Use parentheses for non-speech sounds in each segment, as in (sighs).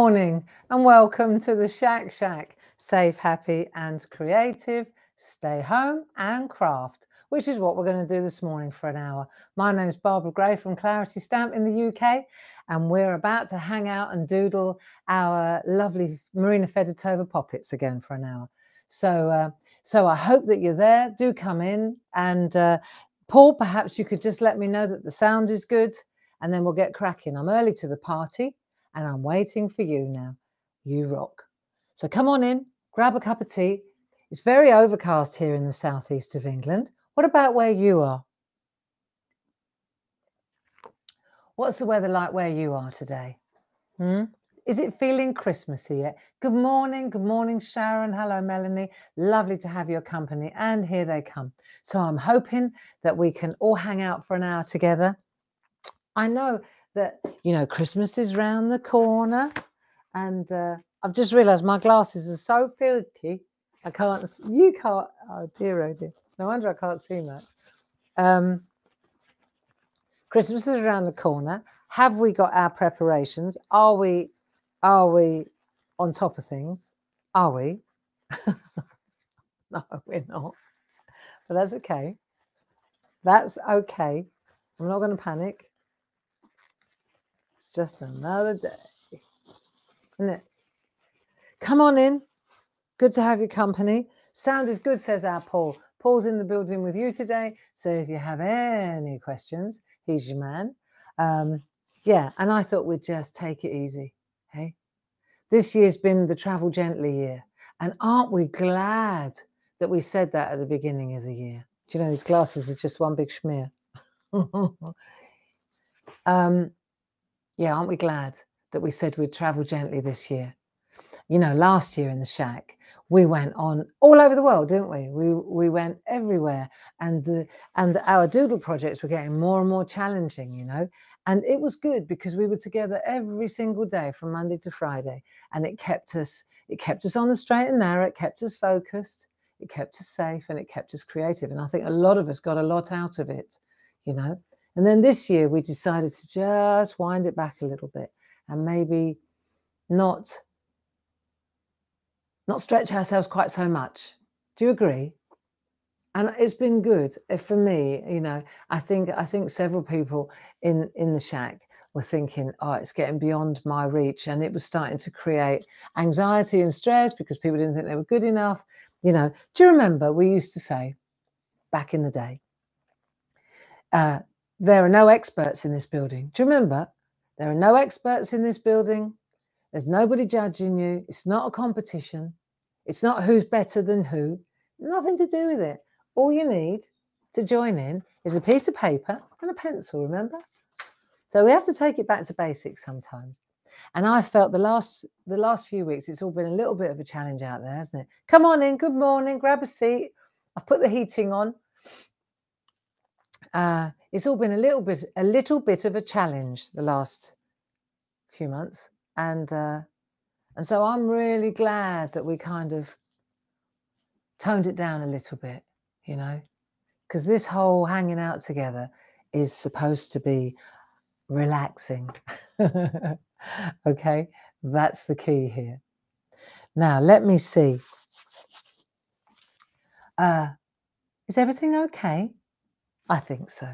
Morning and welcome to the SHAC Shack. Safe, happy, and creative. Stay home and craft, which is what we're going to do this morning for an hour. My name is Barbara Gray from Clarity Stamp in the UK, and we're about to hang out and doodle our lovely Marina Fedotova poppets again for an hour. So, uh, so I hope that you're there. Do come in, and uh, Paul, perhaps you could just let me know that the sound is good, and then we'll get cracking. I'm early to the party and I'm waiting for you now. You rock. So come on in, grab a cup of tea. It's very overcast here in the southeast of England. What about where you are? What's the weather like where you are today? Hmm? Is it feeling Christmassy yet? Good morning. Good morning, Sharon. Hello, Melanie. Lovely to have your company. And here they come. So I'm hoping that we can all hang out for an hour together. I know that you know Christmas is round the corner, and uh, I've just realised my glasses are so filthy. I can't. You can't. Oh dear, oh dear. No wonder I can't see much. Um, Christmas is around the corner. Have we got our preparations? Are we? Are we on top of things? Are we? (laughs) no, we're not. But that's okay. That's okay. I'm not going to panic just another day. Isn't it? Come on in. Good to have your company. Sound is good, says our Paul. Paul's in the building with you today. So if you have any questions, he's your man. Um, yeah, and I thought we'd just take it easy. Hey, this year's been the travel gently year. And aren't we glad that we said that at the beginning of the year? Do you know these glasses are just one big schmear? (laughs) um, yeah, aren't we glad that we said we'd travel gently this year? You know, last year in the shack, we went on all over the world, didn't we? We we went everywhere, and the and our doodle projects were getting more and more challenging. You know, and it was good because we were together every single day from Monday to Friday, and it kept us it kept us on the straight and narrow. It kept us focused. It kept us safe, and it kept us creative. And I think a lot of us got a lot out of it. You know, and then this year we decided to just wind it back a little bit and maybe not not stretch ourselves quite so much. Do you agree? And it's been good uh, for me. You know, I think I think several people in in the shack were thinking, oh, it's getting beyond my reach, and it was starting to create anxiety and stress because people didn't think they were good enough. You know, do you remember we used to say back in the day, uh, there are no experts in this building. Do you remember? There are no experts in this building. There's nobody judging you. It's not a competition. It's not who's better than who. Nothing to do with it. All you need to join in is a piece of paper and a pencil, remember? So we have to take it back to basics sometimes. And I felt the last the last few weeks it's all been a little bit of a challenge out there, hasn't it? Come on in, good morning, grab a seat. I've put the heating on uh, it's all been a little bit a little bit of a challenge the last few months, and uh, and so I'm really glad that we kind of toned it down a little bit, you know, because this whole hanging out together is supposed to be relaxing. (laughs) okay, that's the key here. Now, let me see. Uh, is everything okay? I think so.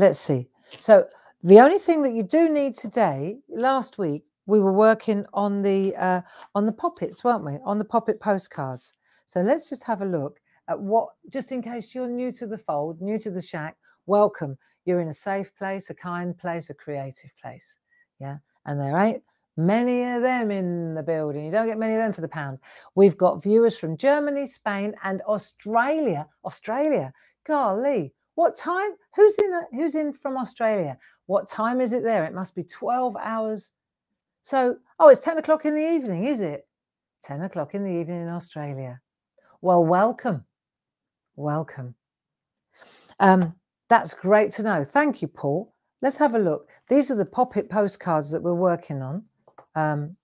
Let's see. So the only thing that you do need today, last week we were working on the uh, on the poppets, weren't we? On the poppet postcards. So let's just have a look at what, just in case you're new to the fold, new to the shack, welcome. You're in a safe place, a kind place, a creative place. Yeah. And there ain't many of them in the building. You don't get many of them for the pound. We've got viewers from Germany, Spain, and Australia. Australia. Golly, what time? Who's in? Who's in from Australia? What time is it there? It must be twelve hours. So, oh, it's ten o'clock in the evening, is it? Ten o'clock in the evening in Australia. Well, welcome, welcome. Um, that's great to know. Thank you, Paul. Let's have a look. These are the poppet postcards that we're working on. Um,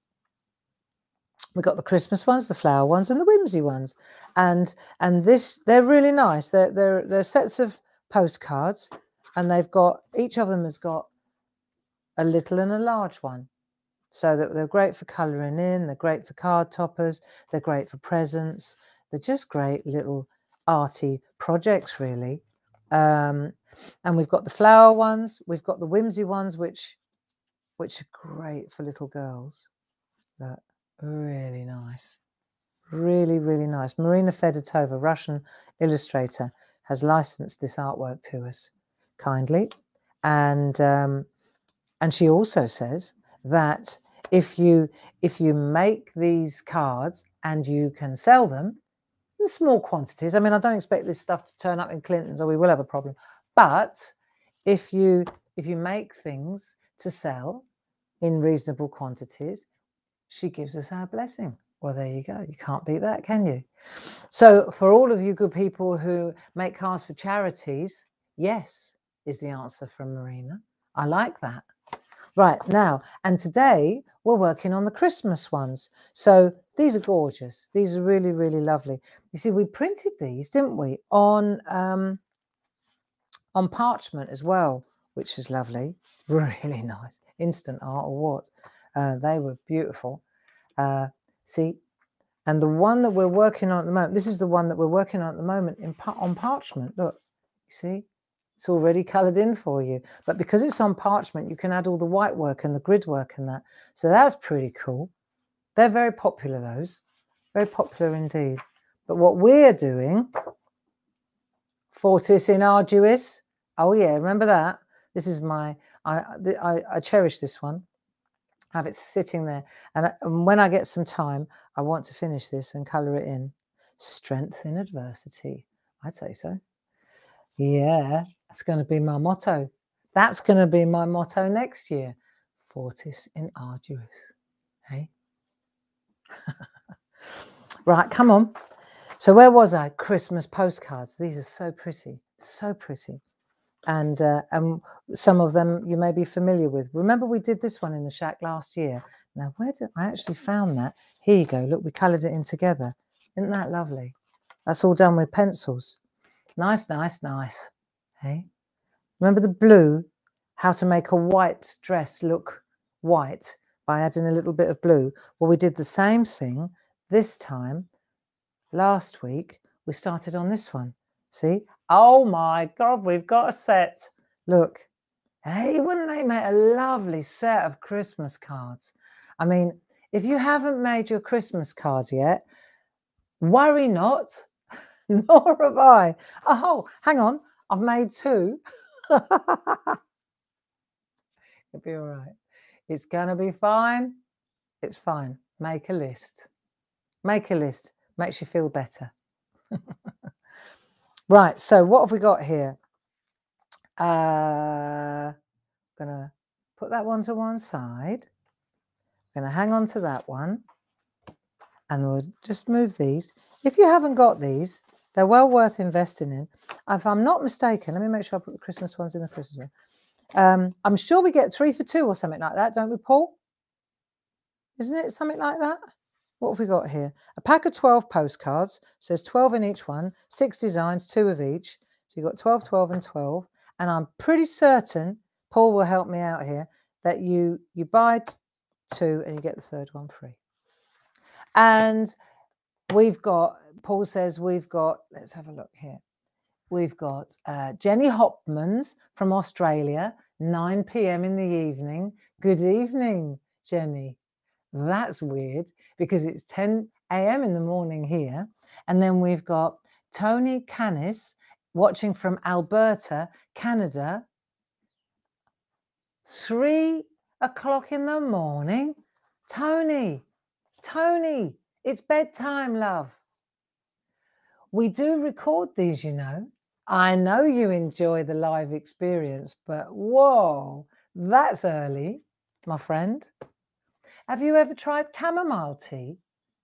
we've got the Christmas ones, the flower ones, and the whimsy ones. And and this they're really nice. They're they're they're sets of postcards and they've got each of them has got a little and a large one So that they're great for colouring in, they're great for card toppers, they're great for presents. They're just great little arty projects, really. Um, and we've got the flower ones, we've got the whimsy ones, which which are great for little girls. Look, really nice. Really, really nice. Marina Fedotova, Russian illustrator, has licensed this artwork to us kindly. And um, and she also says that if you if you make these cards and you can sell them in small quantities, I mean, I don't expect this stuff to turn up in Clinton's or we will have a problem. But if you if you make things to sell in reasonable quantities, she gives us our blessing. Well, there you go. You can't beat that, can you? So, for all of you good people who make cards for charities, yes, is the answer from Marina. I like that. Right now, and today we're working on the Christmas ones. So these are gorgeous. These are really, really lovely. You see, we printed these, didn't we, on um, on parchment as well, which is lovely. (laughs) Really nice. Instant art or what? Uh, they were beautiful. Uh, see, and the one that we're working on at the moment, this is the one that we're working on at the moment in on parchment. Look, you see, it's already coloured in for you. But because it's on parchment, you can add all the white work and the grid work and that. So that's pretty cool. They're very popular, those. Very popular indeed. But what we're doing, Fortis in Arduis. Oh yeah, remember that? This is my, I, I, I cherish this one. Have it sitting there. And, I, and when I get some time, I want to finish this and colour it in. Strength in adversity. I'd say so. Yeah, that's going to be my motto. That's going to be my motto next year. Fortis in arduis. Hey? (laughs) right, come on. So where was I? Christmas postcards. These are so pretty, so pretty. And, uh, some of them you may be familiar with. Remember we did this one in the shack last year. Now, where did I actually found that? Here you go. Look, we coloured it in together. Isn't that lovely? That's all done with pencils. Nice, nice, nice. Hey, remember the blue? How to make a white dress look white by adding a little bit of blue. Well, we did the same thing this time. Last week, we started on this one. See? Oh my God, we've got a set. Look. Hey, wouldn't they make a lovely set of Christmas cards? I mean, if you haven't made your Christmas cards yet, worry not. (laughs) Nor have I. Oh, hang on. I've made two. (laughs) It'll be all right. It's going to be fine. It's fine. Make a list. Make a list. Makes you feel better. (laughs) right. So, what have we got here? Uh, I'm going to put that one to one side. I'm going to hang on to that one. And we'll just move these. If you haven't got these, they're well worth investing in. If I'm not mistaken, let me make sure I put the Christmas ones in the Christmas one. Um, I'm sure we get three for two or something like that, don't we, Paul? Isn't it something like that? What have we got here? A pack of 12 postcards, says 12 in each one, six designs, two of each. So you've got 12, 12, and 12. And I'm pretty certain, Paul will help me out here, that you you buy two and you get the third one free. And we've got Paul says we've got, let's have a look here. We've got uh, Jenny Hopmans from Australia, 9 p.m. in the evening. Good evening, Jenny. That's weird because it's 10 a.m. in the morning here. And then we've got Tony Canis watching from Alberta, Canada. Three o'clock in the morning. Tony, Tony, it's bedtime, love. We do record these, you know. I know you enjoy the live experience, but whoa, that's early, my friend. Have you ever tried chamomile tea?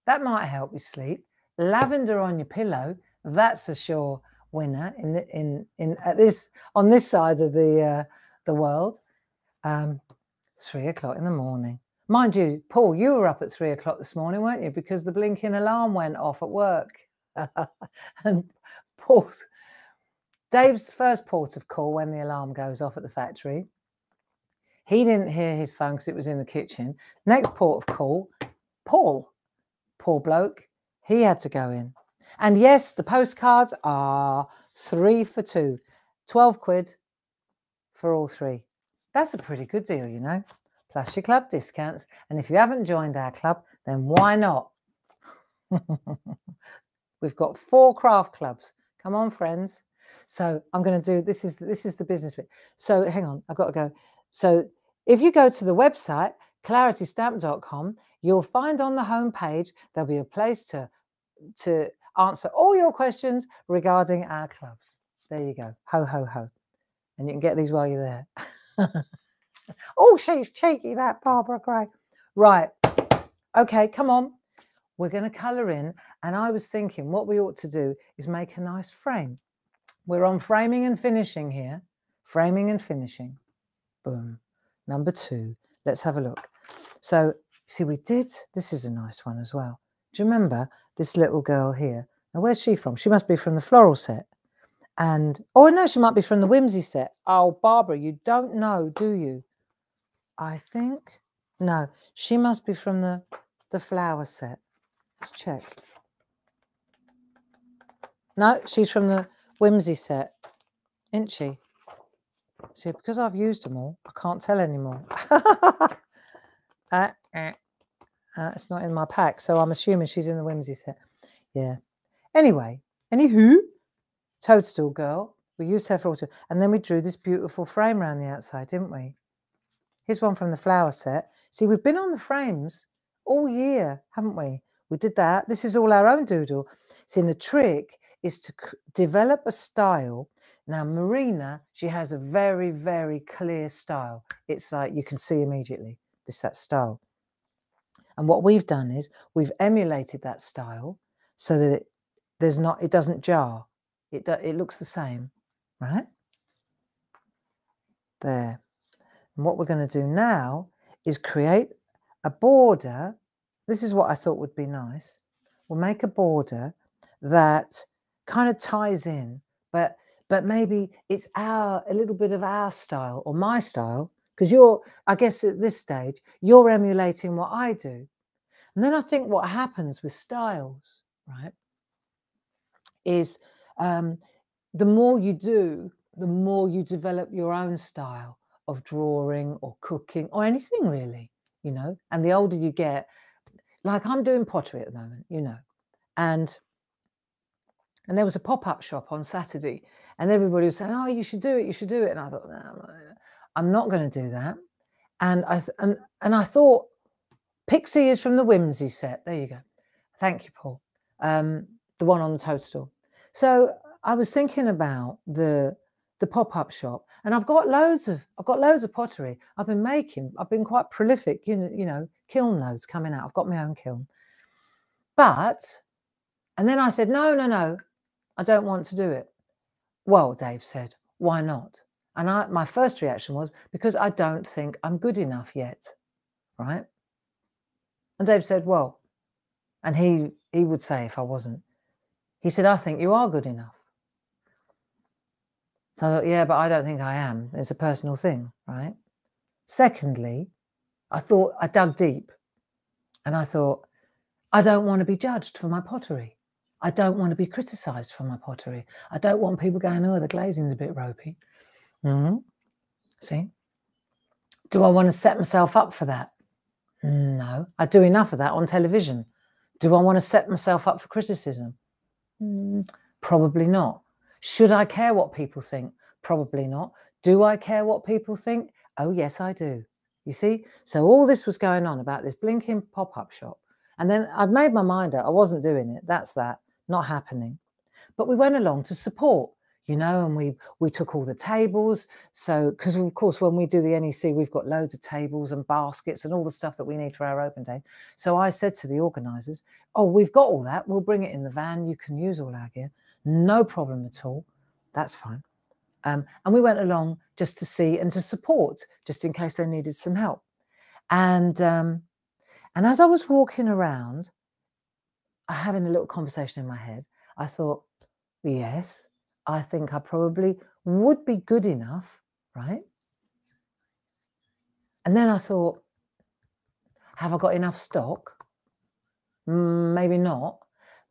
That might help you sleep. Lavender on your pillow, that's a sure winner in the, in in at this on this side of the uh, the world. Um, three o'clock in the morning. Mind you, Paul, you were up at three o'clock this morning, weren't you? Because the blinking alarm went off at work. (laughs) and Paul's Dave's first port of call when the alarm goes off at the factory. He didn't hear his phone because it was in the kitchen. Next port of call, Paul, poor bloke, he had to go in. And yes, the postcards are three for two, 12 quid for all three. That's a pretty good deal, you know, plus your club discounts. And if you haven't joined our club, then why not? (laughs) We've got four craft clubs. Come on, friends. So I'm going to do this is this is the business bit. So hang on, I've got to go. So if you go to the website claritystamp.com, you'll find on the home page there'll be a place to to answer all your questions regarding our clubs. There you go. Ho ho ho. And you can get these while you're there. (laughs) oh, she's cheeky, that Barbara Gray. Right. Okay, come on. We're going to colour in. And I was thinking what we ought to do is make a nice frame. We're on framing and finishing here. Framing and finishing. Boom. Number two. Let's have a look. So, see, we did, this is a nice one as well. Do you remember this little girl here? Now, where's she from? She must be from the floral set. And, oh, no, she might be from the whimsy set. Oh, Barbara, you don't know, do you? I think, no, she must be from the, the flower set. Let's check. No, she's from the whimsy set, isn't she? See, because I've used them all, I can't tell anymore. (laughs) uh, uh, uh, it's not in my pack, so I'm assuming she's in the whimsy set. Yeah. Anyway, anywho, Toadstool Girl, we used her for all, and then we drew this beautiful frame around the outside, didn't we? Here's one from the flower set. See, we've been on the frames all year, haven't we? We did that. This is all our own doodle. See, the trick is to develop a style. Now, Marina, she has a very, very clear style. It's like you can see immediately this that style. And what we've done is we've emulated that style so that it, there's not, it doesn't jar. It, it looks the same, right? There. And what we're going to do now is create a border. This is what I thought would be nice. We'll make a border that kind of ties in, but but maybe it's our a little bit of our style or my style because you're i guess at this stage you're emulating what i do. And then i think what happens with styles right is um, the more you do the more you develop your own style of drawing or cooking or anything really you know and the older you get like i'm doing pottery at the moment you know and and there was a pop-up shop on saturday and everybody was saying oh you should do it you should do it. And i thought no, i'm not going to do that. And i th- and, and i thought pixie is from the whimsy set. There you go. Thank you paul. Um, the one on the toadstool. So i was thinking about the the pop-up shop and i've got loads of i've got loads of pottery. I've been making i've been quite prolific you know you know kiln loads coming out. I've got my own kiln. But and then i said no no no. I don't want to do it well dave said why not and I, my first reaction was because i don't think i'm good enough yet right and dave said well and he he would say if i wasn't he said i think you are good enough so I thought, yeah, but I don't think I am. It's a personal thing, right? Secondly, I thought, I dug deep and I thought, I don't want to be judged for my pottery. I don't want to be criticized for my pottery. I don't want people going, oh, the glazing's a bit ropey. Mm-hmm. See? Do I want to set myself up for that? No. I do enough of that on television. Do I want to set myself up for criticism? Mm, probably not. Should I care what people think? Probably not. Do I care what people think? Oh, yes, I do. You see? So all this was going on about this blinking pop up shop. And then I'd made my mind up. I wasn't doing it. That's that. Not happening. But we went along to support, you know, and we we took all the tables. So because of course when we do the NEC, we've got loads of tables and baskets and all the stuff that we need for our open day. So I said to the organisers, "Oh, we've got all that. We'll bring it in the van. You can use all our gear." no problem at all. That's fine. Um, and we went along just to see and to support, just in case they needed some help. And um, and as I was walking around, having a little conversation in my head, I thought, yes, I think I probably would be good enough, right? And then I thought, have I got enough stock? Mm, maybe not.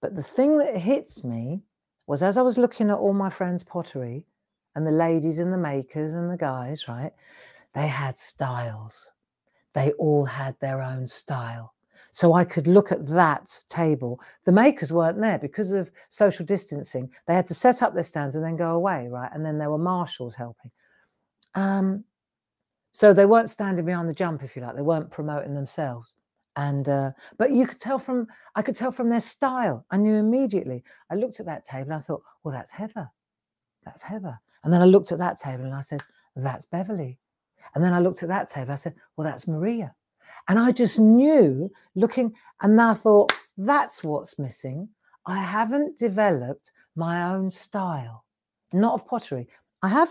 But the thing that hits me was as I was looking at all my friends' pottery and the ladies and the makers and the guys, right? They had styles. They all had their own style. So I could look at that table. The makers weren't there because of social distancing. They had to set up their stands and then go away, right? And then there were marshals helping. Um, so they weren't standing behind the jump, if you like. They weren't promoting themselves. And uh, but you could tell from I could tell from their style. I knew immediately. I looked at that table and I thought, well, that's Heather. That's Heather. And then I looked at that table and I said, that's Beverly. And then I looked at that table. I said, well, that's Maria. And I just knew looking, and I thought, that's what's missing. I haven't developed my own style, not of pottery. I have,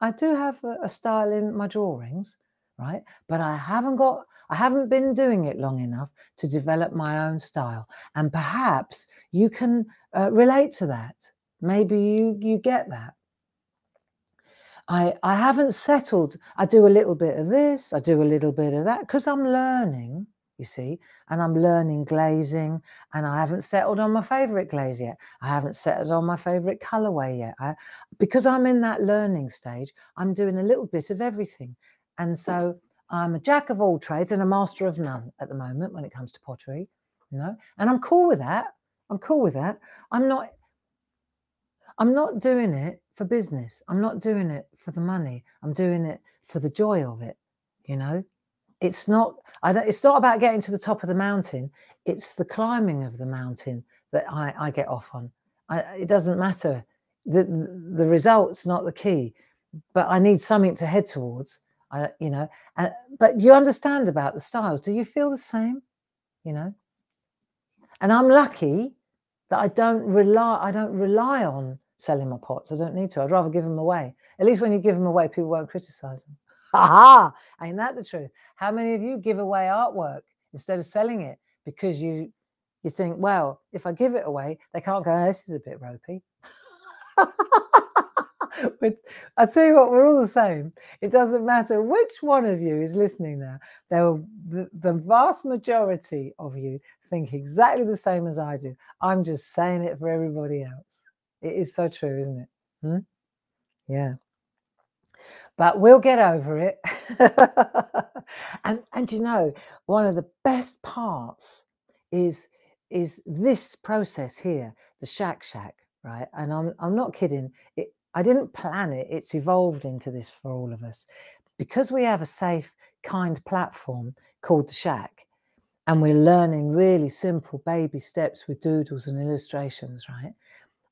I do have a, style in my drawings, right? But I haven't got, I haven't been doing it long enough to develop my own style. And perhaps you can uh, relate to that. Maybe you you get that. I, I haven't settled. I do a little bit of this, I do a little bit of that because I'm learning, you see, and I'm learning glazing and I haven't settled on my favorite glaze yet. I haven't settled on my favorite colorway yet. I, because I'm in that learning stage, I'm doing a little bit of everything. And so I'm a jack of all trades and a master of none at the moment when it comes to pottery, you know, and I'm cool with that. I'm cool with that. I'm not I'm not doing it for business. I'm not doing it for the money. I'm doing it for the joy of it. You know, it's not. I don't. It's not about getting to the top of the mountain. It's the climbing of the mountain that I, I get off on. I, it doesn't matter. The the result's not the key, but I need something to head towards. I, you know, and, but you understand about the styles. Do you feel the same? You know, and I'm lucky that I don't rely. I don't rely on selling my pots. I don't need to. I'd rather give them away. At least when you give them away, people won't criticize them. (laughs) Aha! Ain't that the truth? How many of you give away artwork instead of selling it because you you think, well, if I give it away, they can't go, oh, this is a bit ropey. (laughs) I tell you what, we're all the same. It doesn't matter which one of you is listening now. There will, the, the vast majority of you think exactly the same as I do. I'm just saying it for everybody else. It is so true, isn't it? Hmm? Yeah. But we'll get over it. (laughs) and and you know, one of the best parts is is this process here, the SHAC shack, right? And I'm I'm not kidding. It I didn't plan it. It's evolved into this for all of us. Because we have a safe, kind platform called the shack, and we're learning really simple baby steps with doodles and illustrations, right?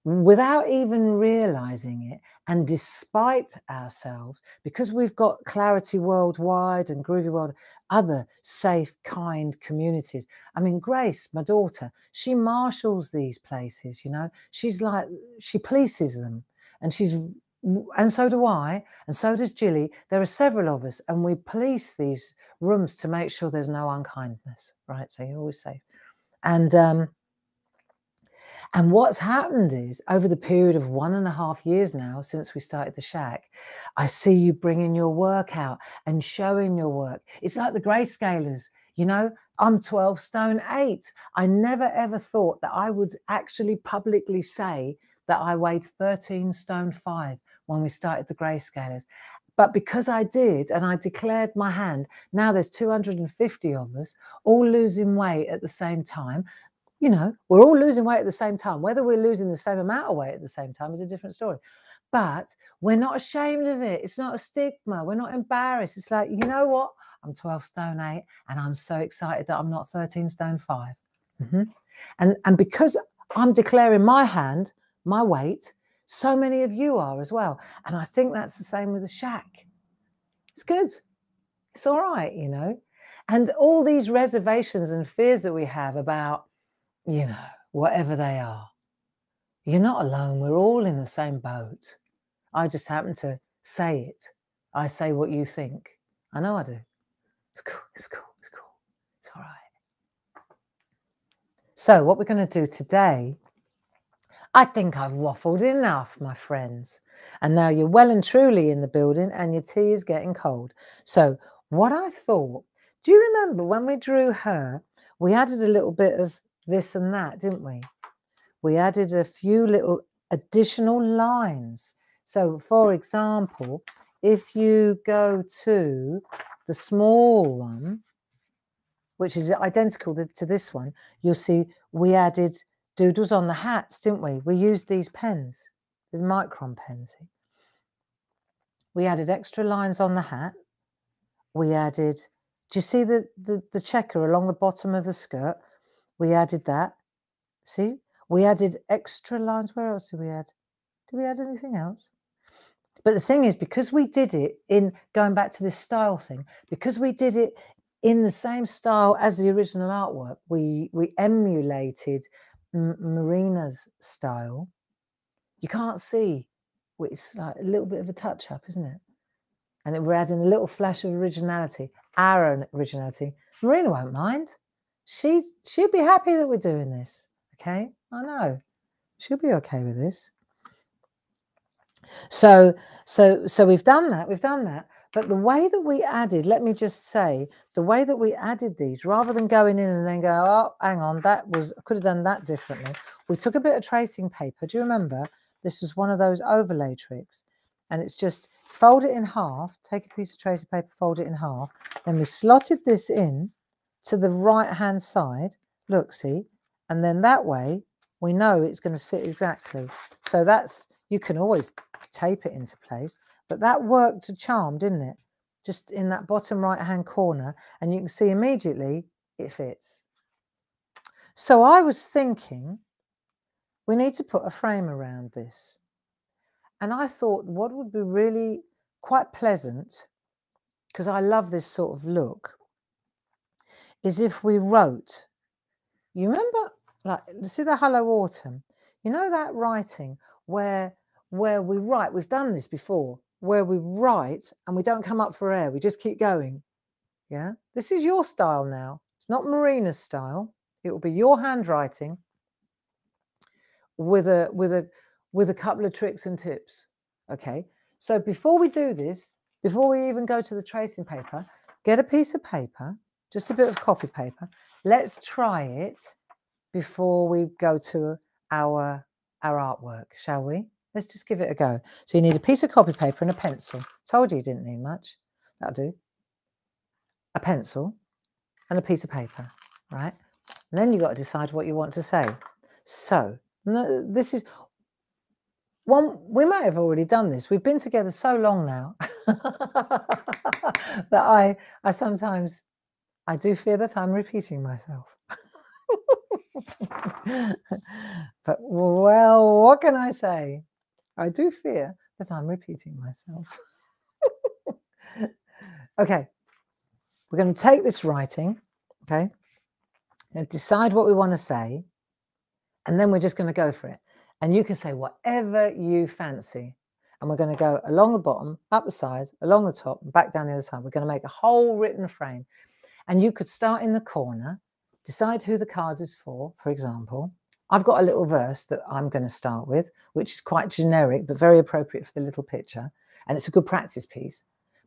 Without even realizing it and despite ourselves because we've got clarity worldwide and Groovi world other safe kind communities. I mean grace my daughter she marshals these places you know? She's like she polices them and she's and so do i and so does jilly there are several of us and we police these rooms to make sure there's no unkindness right? So you're always safe. And um and what's happened is over the period of one and a half years now since we started the shack, I see you bringing your work out and showing your work. It's like the grayscalers, you know, I'm 12 stone eight. I never ever thought that I would actually publicly say that I weighed 13 stone five when we started the grayscalers. But because I did and I declared my hand, now there's 250 of us all losing weight at the same time you know, we're all losing weight at the same time. Whether we're losing the same amount of weight at the same time is a different story. But we're not ashamed of it. It's not a stigma. We're not embarrassed. It's like, you know what? I'm 12 stone eight and I'm so excited that I'm not 13 stone 5 mm-hmm. And, and because I'm declaring my hand, my weight, so many of you are as well. And I think that's the same with the shack. It's good. It's all right, you know. And all these reservations and fears that we have about you know, whatever they are. You're not alone. We're all in the same boat. I just happen to say it. I say what you think. I know I do. It's cool. It's cool. It's cool. It's all right. So, what we're going to do today, I think I've waffled enough, my friends. And now you're well and truly in the building and your tea is getting cold. So, what I thought, do you remember when we drew her, we added a little bit of this and that, didn't we? We added a few little additional lines. So, for example, if you go to the small one, which is identical to this one, you'll see we added doodles on the hats, didn't we? We used these pens, the micron pens. We added extra lines on the hat. We added, do you see the, the, the checker along the bottom of the skirt? We added that. See? We added extra lines. Where else did we add? Did we add anything else? But the thing is, because we did it in going back to this style thing, because we did it in the same style as the original artwork, we we emulated M- Marina's style. You can't see, it's like a little bit of a touch up, isn't it? And we're adding a little flash of originality, our own originality. Marina won't mind. She she'll be happy that we're doing this. Okay, I know she'll be okay with this. So, so, so we've done that. We've done that. But the way that we added, let me just say, the way that we added these, rather than going in and then go, oh, hang on, that was, I could have done that differently. We took a bit of tracing paper. Do you remember? This was one of those overlay tricks. And it's just fold it in half, take a piece of tracing paper, fold it in half. Then we slotted this in to the right hand side. Look, see? And then that way we know it's going to sit exactly. So that's, you can always tape it into place. But that worked a charm, didn't it? Just in that bottom right hand corner. And you can see immediately it fits. So I was thinking we need to put a frame around this. And I thought what would be really quite pleasant, because I love this sort of look, is if we wrote, you remember, like, see the Hello Autumn? You know that writing where where we write, we've done this before, where we write and we don't come up for air, we just keep going. Yeah, this is your style now. It's not Marina's style. It will be your handwriting with a with a with a couple of tricks and tips. Okay. So before we do this, before we even go to the tracing paper, get a piece of paper, just a bit of copy paper. Let's try it before we go to our our artwork, shall we? Let's just give it a go. So you need a piece of copy paper and a pencil. Told you you didn't need much. That'll do. A pencil and a piece of paper, right? And then you've got to decide what you want to say. So this is one, we might have already done this. We've been together so long now (laughs) that I, I sometimes, I do fear that I'm repeating myself. (laughs) but well, what can I say? I do fear that I'm repeating myself. (laughs) okay, we're going to take this writing, okay, and decide what we want to say, and then we're just going to go for it. And you can say whatever you fancy. And we're going to go along the bottom, up the sides, along the top, and back down the other side. We're going to make a whole written frame. And you could start in the corner, decide who the card is for, for example, I've got a little verse that I'm going to start with, which is quite generic, but very appropriate for the little picture. And it's a good practice piece.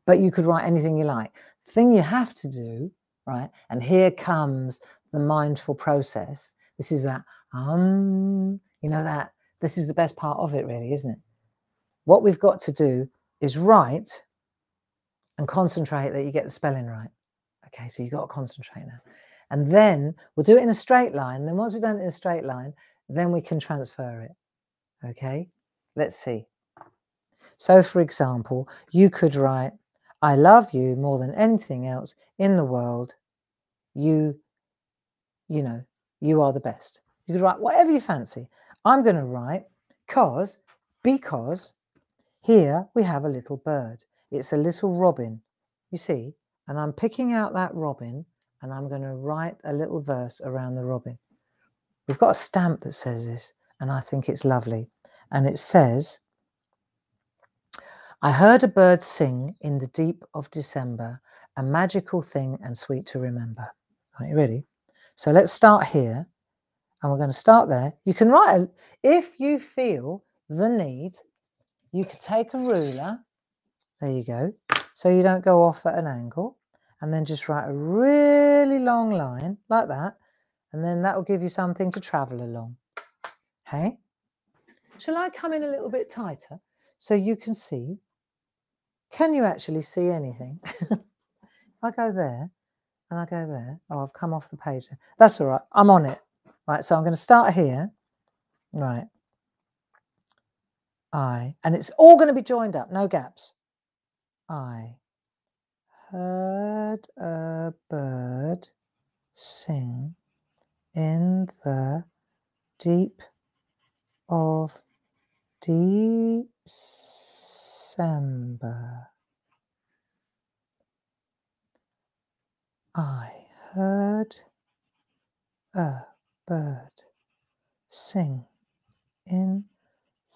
But you could write anything you like. Thing you have to do, right? And here comes the mindful process. This is that, um, you know, that this is the best part of it, really, isn't it? What we've got to do is write and concentrate that you get the spelling right. Okay, so you've got to concentrate now. And then we'll do it in a straight line. And then once we've done it in a straight line, then we can transfer it. Okay, let's see. So, for example, you could write, I love you more than anything else in the world. You, you know, you are the best. You could write whatever you fancy. I'm going to write cause, because here we have a little bird. It's a little robin, you see, and I'm picking out that robin and I'm going to write a little verse around the robin. We've got a stamp that says this, and I think it's lovely. And it says, I heard a bird sing in the deep of December, a magical thing and sweet to remember. Are you ready? So let's start here. And we're going to start there. You can write, a, if you feel the need, you could take a ruler. There you go. So you don't go off at an angle and then just write a really long line like that. And then that will give you something to travel along. Hey? Shall I come in a little bit tighter so you can see? Can you actually see anything? (laughs) if I go there and I go there, oh, I've come off the page. That's all right. I'm on it. Right, so I'm going to start here. Right. I, and it's all going to be joined up, no gaps. I heard a bird sing in the deep of December. I heard a bird sing in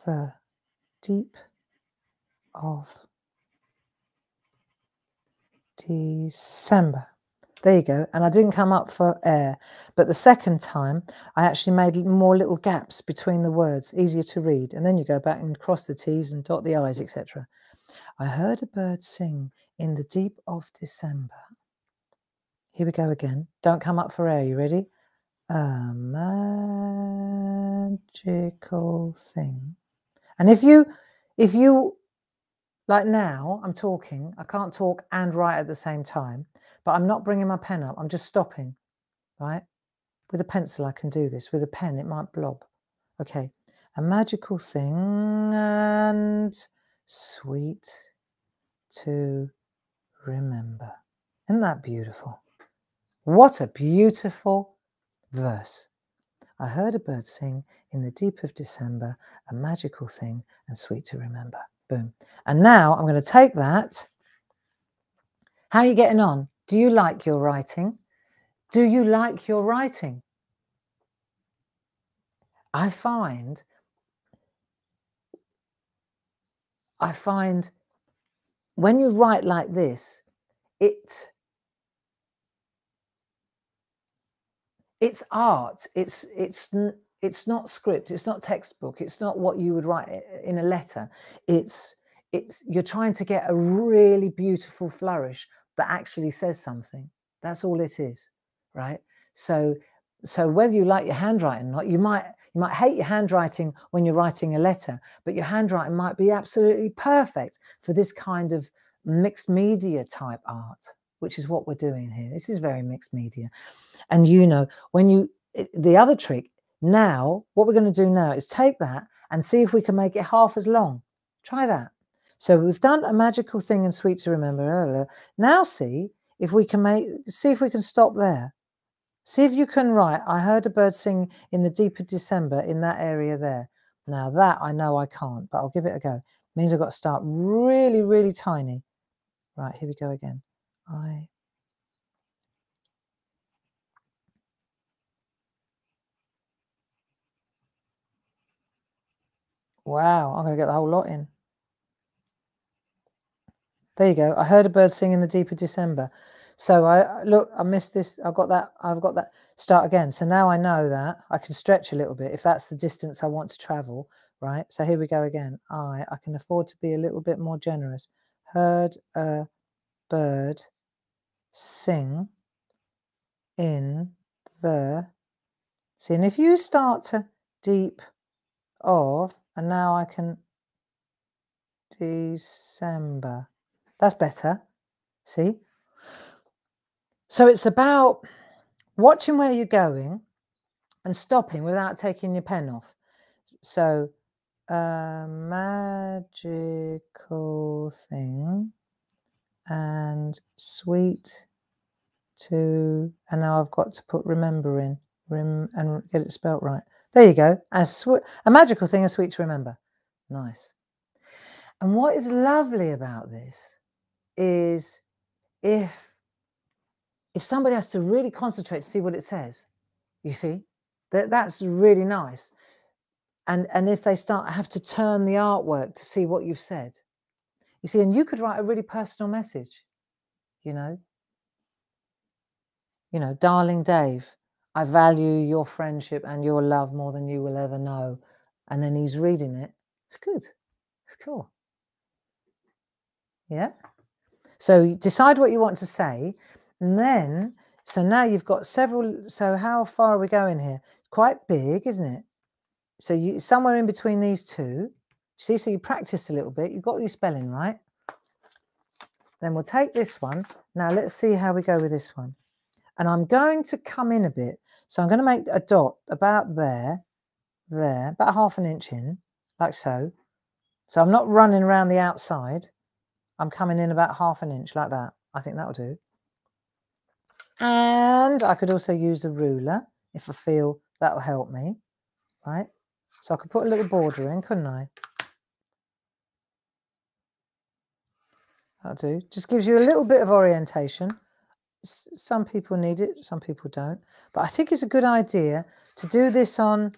the deep of December. There you go. And I didn't come up for air. But the second time, I actually made more little gaps between the words, easier to read. And then you go back and cross the T's and dot the I's, etc. I heard a bird sing in the deep of December. Here we go again. Don't come up for air. You ready? A magical thing. And if you, if you like now, I'm talking, I can't talk and write at the same time, but I'm not bringing my pen up, I'm just stopping, right? With a pencil, I can do this. With a pen, it might blob. Okay, a magical thing and sweet to remember. Isn't that beautiful? What a beautiful verse. I heard a bird sing in the deep of December, a magical thing and sweet to remember. Boom. And now I'm going to take that. How are you getting on? Do you like your writing? Do you like your writing? I find I find when you write like this, it it's art. It's it's it's not script it's not textbook it's not what you would write eh, in a letter. It's it's you're trying to get a really beautiful flourish that actually says something. That's all it is right? So so whether you like your handwriting or not you might you might hate your handwriting when you're writing a letter but your handwriting might be absolutely perfect for this kind of mixed media type art which is what we're doing here. This is very mixed media. And you know when you eh, the other trick now, what we're going to do now is take that and see if we can make it half as long. Try that. So we've done a magical thing and sweet to remember earlier. Now see if we can make, see if we can stop there. See if you can write, I heard a bird sing in the deep of December in that area there. Now that I know I can't, but I'll give it a go. It means I've got to start really, really tiny. Right, here we go again. I Wow, I'm going to get the whole lot in. There you go. I heard a bird sing in the deep of December. So I look, I missed this. I've got that. I've got that. Start again. So now I know that I can stretch a little bit if that's the distance I want to travel. Right. So here we go again. I I can afford to be a little bit more generous. Heard a bird sing in the see. And if you start to deep of and now I can December. That's better. See? So it's about watching where you're going and stopping without taking your pen off. So, a magical thing and sweet to, and now I've got to put remember in, rem, and get it spelt right. There you go. A, a magical thing, a sweet to remember. Nice. And what is lovely about this is if if somebody has to really concentrate to see what it says, you see, that that's really nice. And and if they start have to turn the artwork to see what you've said, you see, and you could write a really personal message, you know. You know, darling Dave, I value your friendship and your love more than you will ever know. And then he's reading it. It's good. It's cool. Yeah. So decide what you want to say. And then, so now you've got several. So how far are we going here? It's quite big, isn't it? So you somewhere in between these two. See, so you practiced a little bit. You got your spelling right. Then we'll take this one. Now let's see how we go with this one. And I'm going to come in a bit. So I'm going to make a dot about there, there, about half an inch in, like so. So I'm not running around the outside. I'm coming in about half an inch like that. I think that'll do. And I could also use a ruler if I feel that'll help me, right? So I could put a little border in, couldn't I? That'll do. Just gives you a little bit of orientation. Some people need it, some people don't. But I think it's a good idea to do this on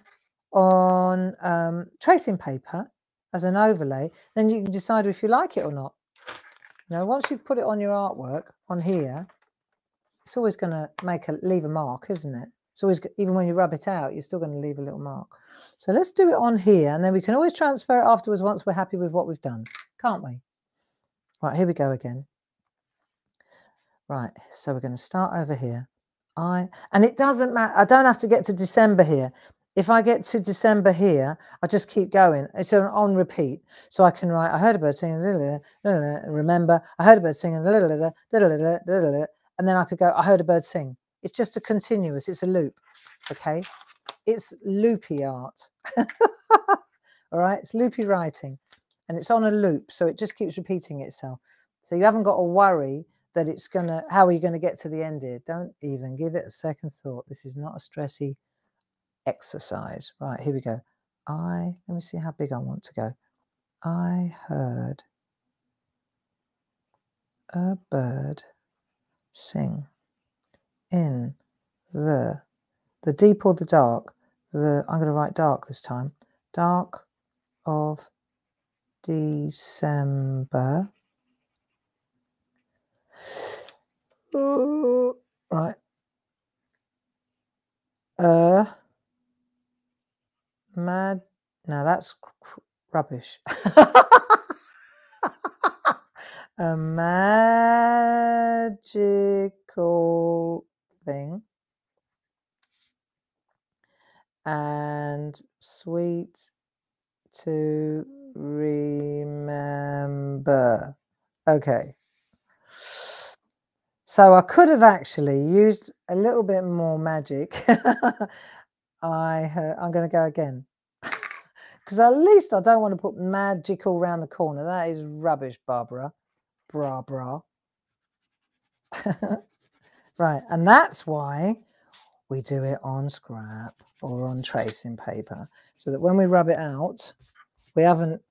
on um, tracing paper as an overlay. Then you can decide if you like it or not. Now, once you've put it on your artwork on here, it's always going to make a leave a mark, isn't it? It's always even when you rub it out, you're still going to leave a little mark. So let's do it on here, and then we can always transfer it afterwards once we're happy with what we've done, can't we? Right, here we go again. Right, so we're going to start over here. I and it doesn't matter. I don't have to get to December here. If I get to December here, I just keep going. It's an on repeat. So I can write, I heard a bird singing, remember, I heard a bird singing, and then I could go, I heard a bird sing. It's just a continuous, it's a loop. Okay. It's loopy art. (laughs) All right. It's loopy writing and it's on a loop. So it just keeps repeating itself. So you haven't got to worry that it's going to, how are you going to get to the end here? Don't even give it a second thought. This is not a stressy exercise. Right, here we go. I, let me see how big I want to go. I heard a bird sing in the, the deep or the dark, the, I'm going to write dark this time, dark of December. Right. Uh, Mad. Now that's rubbish. (laughs) a magical thing and sweet to remember. Okay. So I could have actually used a little bit more magic (laughs) I I'm going to go again (laughs) because at least I don't want to put magic all round the corner. That is rubbish, Barbara. Bra bra. (laughs) right, and that's why we do it on scrap or on tracing paper, so that when we rub it out, we haven't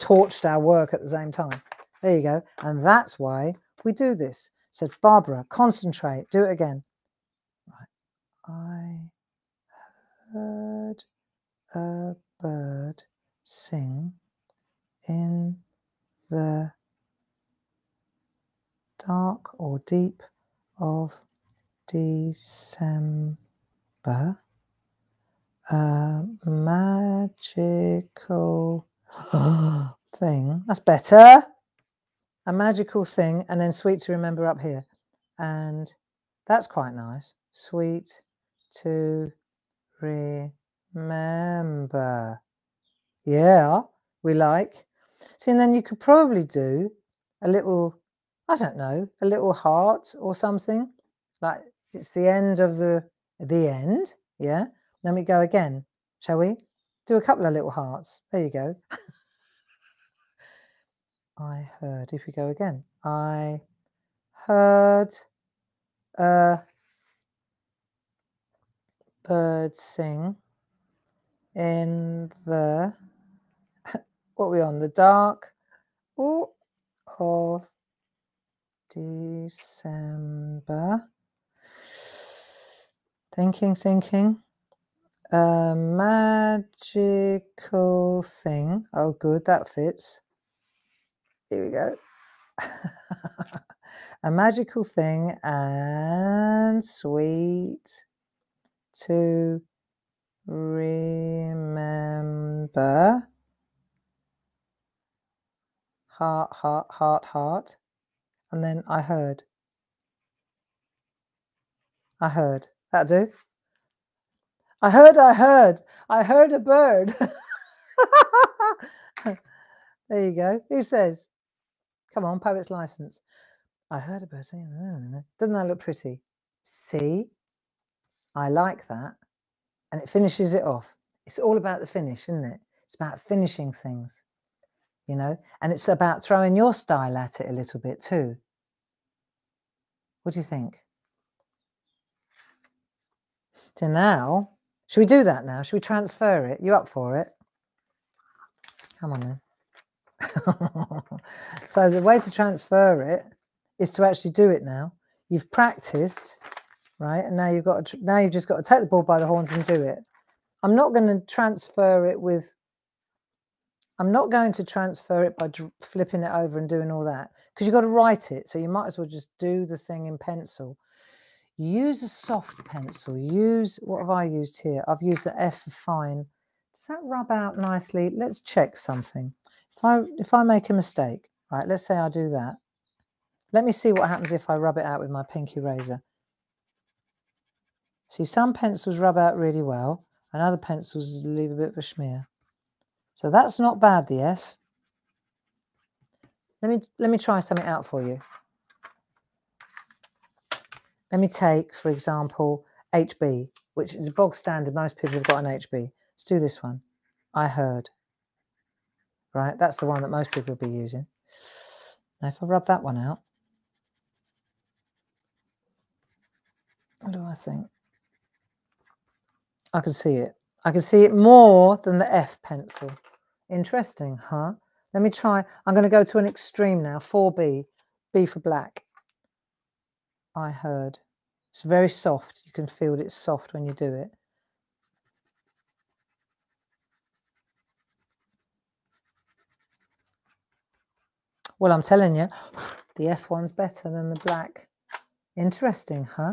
torched our work at the same time. There you go, and that's why we do this. So Barbara, concentrate. Do it again. Right, I heard a bird sing in the dark or deep of December. A magical (gasps) thing. That's better. A magical thing, and then sweet to remember up here. And that's quite nice. Sweet to remember. Yeah, we like. See, and then you could probably do a little, I don't know, a little heart or something. Like it's the end of the the end. Yeah. Then we go again, shall we? Do a couple of little hearts. There you go. (laughs) I heard. If we go again, I heard uh, a birds sing in the (laughs) what we on the dark of December. Thinking, thinking. A magical thing. Oh, good, that fits. Here we go. (laughs) a magical thing and sweet to remember. Heart, heart, heart, heart. And then I heard. I heard. That'll do. I heard, I heard, I heard a bird. (laughs) there you go. Who says? Come on, poet's license. I heard about it. doesn't that look pretty? See, I like that. And it finishes it off. It's all about the finish, isn't it? It's about finishing things, you know, and it's about throwing your style at it a little bit too. What do you think? So now, should we do that now? Should we transfer it? You up for it? Come on then. (laughs) so the way to transfer it is to actually do it now. You've practiced, right? And now you've got to, now you've just got to take the ball by the horns and do it. I'm not going to transfer it with I'm not going to transfer it by flipping it over and doing all that because you've got to write it. So you might as well just do the thing in pencil. Use a soft pencil. Use, what have I used here? I've used the F for fine. Does that rub out nicely? Let's check something. If I, if I make a mistake, right, let's say I do that. Let me see what happens if I rub it out with my pinky razor. See, some pencils rub out really well and other pencils leave a bit of a smear. So that's not bad, the F. Let me, let me try something out for you. Let me take, for example, HB, which is bog standard. Most people have got an HB. Let's do this one. I heard. Right, that's the one that most people will be using. Now, if I rub that one out, what do I think? I can see it. I can see it more than the F pencil. Interesting, huh? Let me try. I'm going to go to an extreme now. 4B. B for black. I heard. It's very soft. You can feel it's soft when you do it. Well, I'm telling you, the F one's better than the black. Interesting, huh?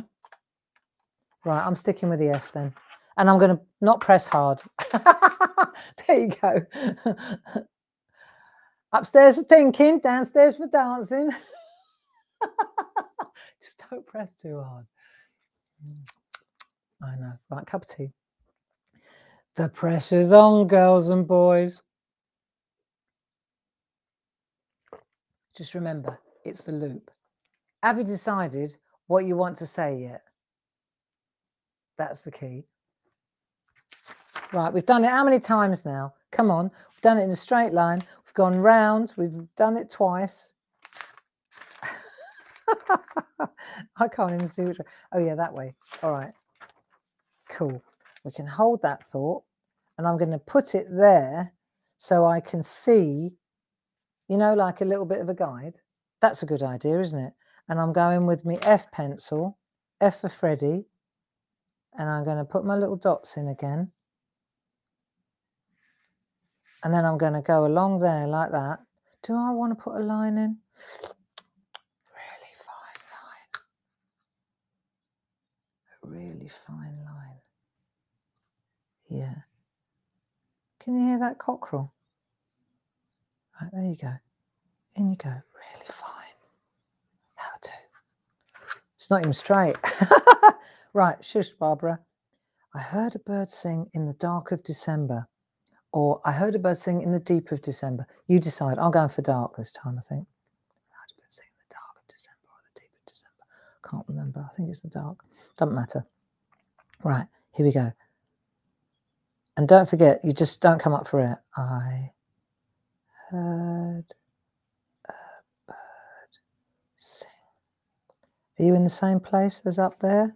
Right, I'm sticking with the F then. And I'm going to not press hard. (laughs) there you go. (laughs) Upstairs for thinking, downstairs for dancing. (laughs) Just don't press too hard. I know. Right, cup of tea. The pressure's on, girls and boys. Just remember, it's the loop. Have you decided what you want to say yet? That's the key. Right, we've done it how many times now? Come on, we've done it in a straight line. We've gone round, we've done it twice. (laughs) I can't even see which way. Oh, yeah, that way. All right. Cool. We can hold that thought and I'm going to put it there so I can see, you know, like a little bit of a guide. That's a good idea, isn't it? And I'm going with my F pencil, F for Freddie, and I'm going to put my little dots in again. And then I'm going to go along there like that. Do I want to put a line in? Really fine line. A really fine line. Yeah. Can you hear that cockerel? Right, there you go. In you go. Really fine. That'll do. It's not even straight. (laughs) right, shush, Barbara. I heard a bird sing in the dark of December. Or I heard a bird sing in the deep of December. You decide. I'm going for dark this time, I think. I heard a bird sing in the dark of December or the deep of December. Can't remember. I think it's the dark. Doesn't matter. Right, here we go. And don't forget, you just don't come up for it. I heard a bird sing. Are you in the same place as up there?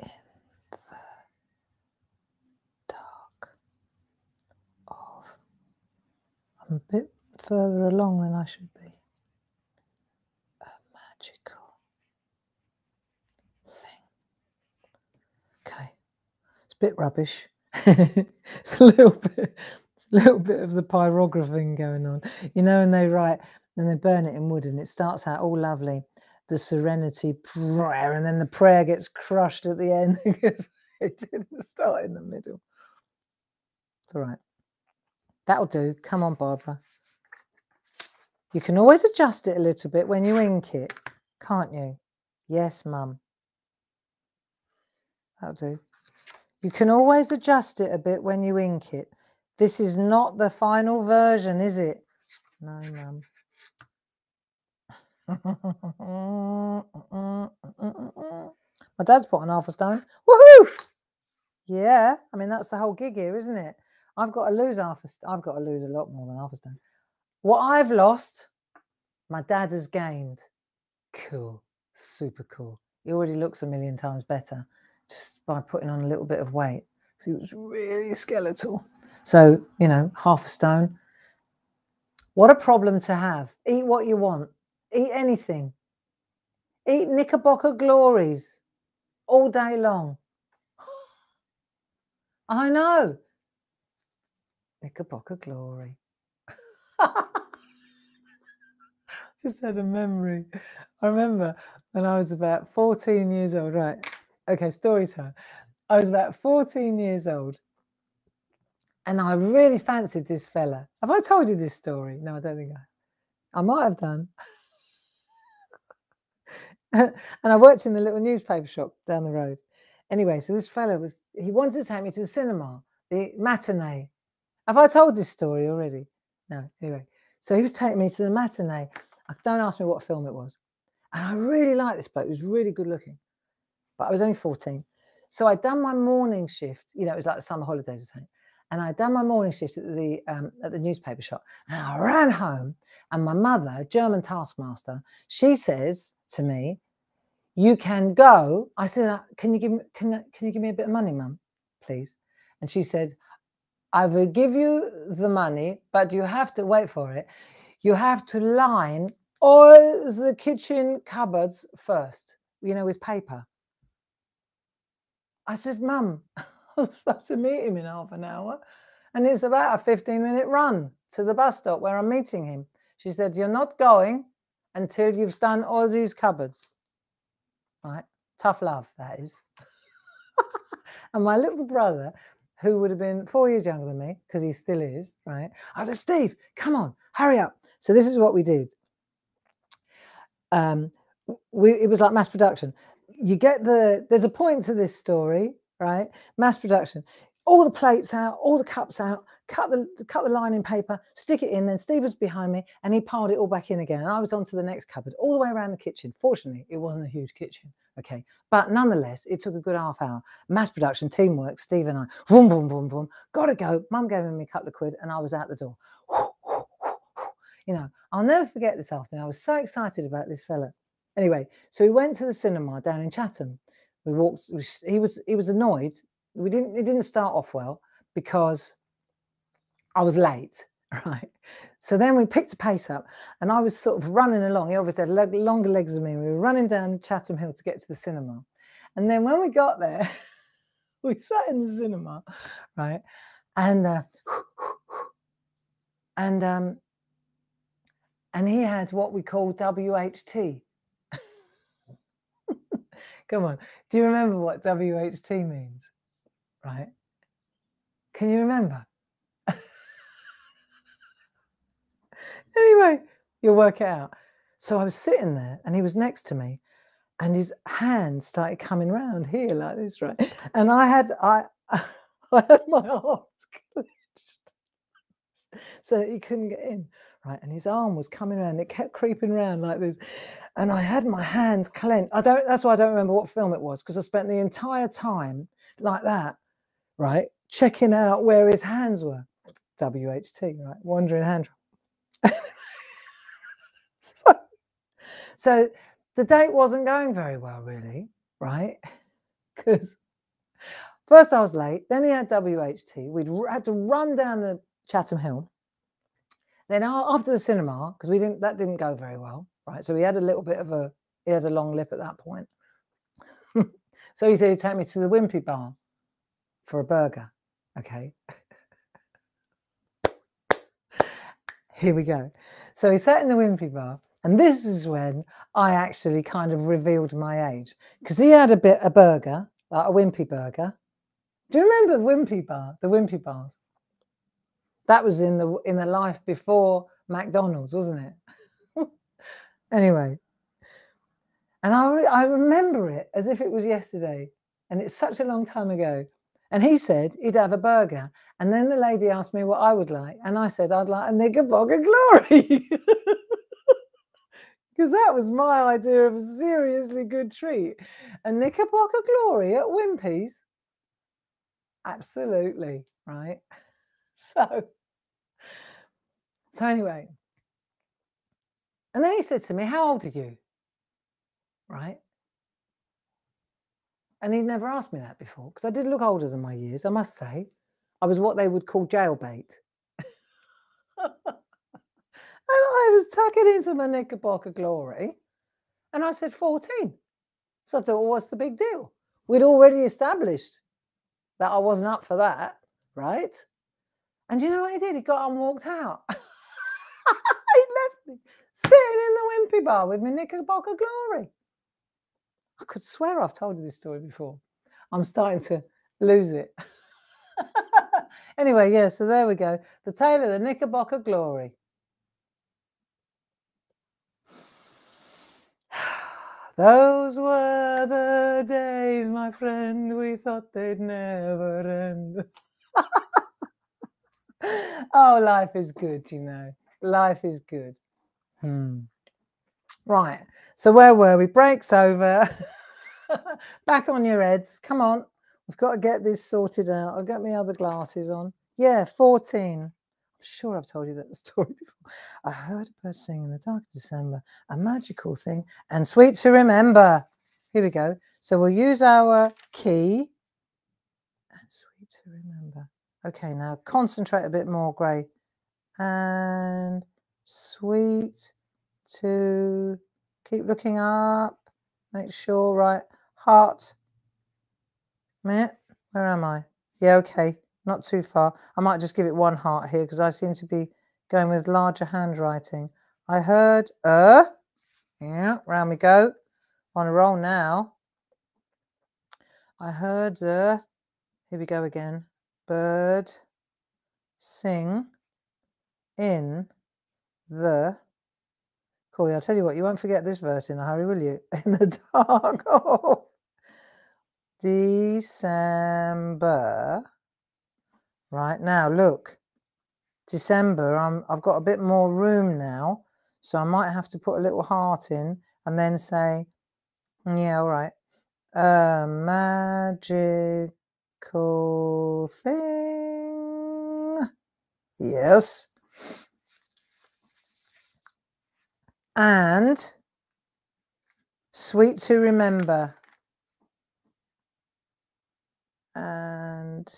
In the dark of. I'm a bit further along than I should be. A magical thing. Okay. It's a bit rubbish. It's a little bit, it's a little bit of the pyrographing going on. You know, and they write and they burn it in wood, and it starts out all lovely, the Serenity prayer, and then the prayer gets crushed at the end (laughs) because it didn't start in the middle. It's all right. That'll do. Come on, Barbara. You can always adjust it a little bit when you ink it, can't you? Yes, mum. That'll do. You can always adjust it a bit when you ink it. This is not the final version, is it? No, mum. (laughs) My dad's put on half a stone. Woohoo! Yeah, I mean that's the whole gig here, isn't it? I've got to lose half I've got to lose a lot more than half a stone. What I've lost, my dad has gained. Cool, super cool. He already looks a million times better just by putting on a little bit of weight. So he was really skeletal. So you know, half a stone. What a problem to have. Eat what you want. Eat anything. Eat Knickerbocker glories all day long. I know. Knickerbocker glory. (laughs) Just had a memory. I remember when I was about 14 years old, right? Okay, story time. I was about 14 years old and I really fancied this fella. Have I told you this story? No, I don't think I. I might have done. (laughs) and I worked in the little newspaper shop down the road. Anyway, so this fella was, he wanted to take me to the cinema, the matinee. Have I told this story already? No, anyway. So he was taking me to the matinee. Don't ask me what film it was. And I really liked this bloke. He was really good looking. But I was only 14. So I'd done my morning shift. You know, it was like the summer holidays or something. And I'd done my morning shift at the um, at the newspaper shop. And I ran home. And my mother, German taskmaster, she says, to me, "You can go." I said, uh, "Can you give me can can you give me a bit of money, mum, please?" And she said, "I will give you the money, but you have to wait for it. You have to line all the kitchen cupboards first, you know, with paper." I said, "Mum, I'm supposed to meet him in half an hour, and it's about a 15 minute run to the bus stop where I'm meeting him." She said, "You're not going." until you've done all these cupboards. Right? Tough love, that is. (laughs) and my little brother, who would have been four years younger than me, because he still is, right? I said, Steve, come on, hurry up. So this is what we did. Um, we, it was like mass production. You get the, there's a point to this story, right? Mass production all the plates out, all the cups out, cut the cut the lining paper, stick it in. Then Steve was behind me, and he piled it all back in again. And I was on to the next cupboard, all the way around the kitchen. Fortunately, it wasn't a huge kitchen, okay. But nonetheless, it took a good half hour. Mass production, teamwork. Steve and I, boom, boom, boom, boom. Gotta go. Mum gave me a couple of quid, and I was out the door. (laughs) You know, I'll never forget this afternoon. I was so excited about this fella. Anyway, so we went to the cinema down in Chatham. We walked. He was he was annoyed we didn't it didn't start off well because I was late, (laughs) right? So then we picked a pace up and I was sort of running along. He obviously had leg, longer legs than me. We were running down Chatham Hill to get to the cinema. And then when we got there, (laughs) we sat in the cinema, right? And uh, (sighs) and um and he had what we call WHT. Come on. Do you remember what WHT means? right? Can you remember? (laughs) anyway, you'll work it out. So I was sitting there and he was next to me and his hand started coming round here like this, right? And I had I (laughs) I had my arms clenched so that he couldn't get in, right? And his arm was coming around, it kept creeping around like this. And I had my hands clenched. I don't that's why I don't remember what film it was, because I spent the entire time like that right? Checking out where his hands were. WHT, right? Wandering hand. (laughs) so, so the date wasn't going very well, really, right? (laughs) Because first I was late, then he had WHT. We'd had to run down the Chatham Hill. Then after the cinema, because we didn't that didn't go very well, right? So we had a little bit of a he had a long lip at that point. (laughs) so he said he'd take me to the Wimpy Bar for a burger. Okay. (laughs) Here we go. So we sat in the Wimpy bar, and this is when I actually kind of revealed my age because he had a bit a burger, like a Wimpy burger. Do you remember the Wimpy bar, the Wimpy bars? That was in the in the life before McDonald's, wasn't it? (laughs) anyway, and I, re- I remember it as if it was yesterday. And it's such a long time ago. And he said he'd have a burger. And then the lady asked me what I would like. And I said I'd like a Knickerbocker Glory. (laughs) Because that was my idea of a seriously good treat. A Knickerbocker Glory at Wimpy's. Absolutely. Right. (laughs) So, so anyway. And then he said to me, How old are you? Right. And he'd never asked me that before because I did look older than my years, I must say. I was what they would call jailbait. (laughs) and I was tucking into my knickerbocker glory. And I said 14. So I thought, well, what's the big deal? We'd already established that I wasn't up for that, right? And you know what he did? He got up and walked out. (laughs) sitting in the wimpy bar with my knickerbocker glory. I could swear I've told you this story before. I'm starting to lose it. (laughs) anyway, yeah, so there we go. The tale of the Knickerbocker Glory. (sighs) Those were the days, my friend, we thought they'd never end. (laughs) oh, life is good, you know. Life is good. Hmm. Right. So where were we? Breaks over. (laughs) Back on your heads. Come on. We've got to get this sorted out. I'll get my other glasses on. Yeah, 14. I'm sure I've told you that story (laughs) before. I heard a bird sing in the dark of December, a magical thing, and sweet to remember. Here we go. So we'll use our key and sweet to remember. Okay, now concentrate a bit more, Gray. And sweet to keep looking up. Make sure, right? Heart. Minute. Where am I? Yeah, okay. Not too far. I might just give it one heart here because I seem to be going with larger handwriting. I heard uh. Yeah, round we go. On a roll now. I heard uh. Here we go again. Bird sing in the Corey, I'll tell you what, you won't forget this verse in a hurry, will you? (laughs) In the dark of December. Right now, look, December, I'm, I've got a bit more room now. So I might have to put a little heart in and then say, yeah, all right. A magical thing. Yes. And sweet to remember. And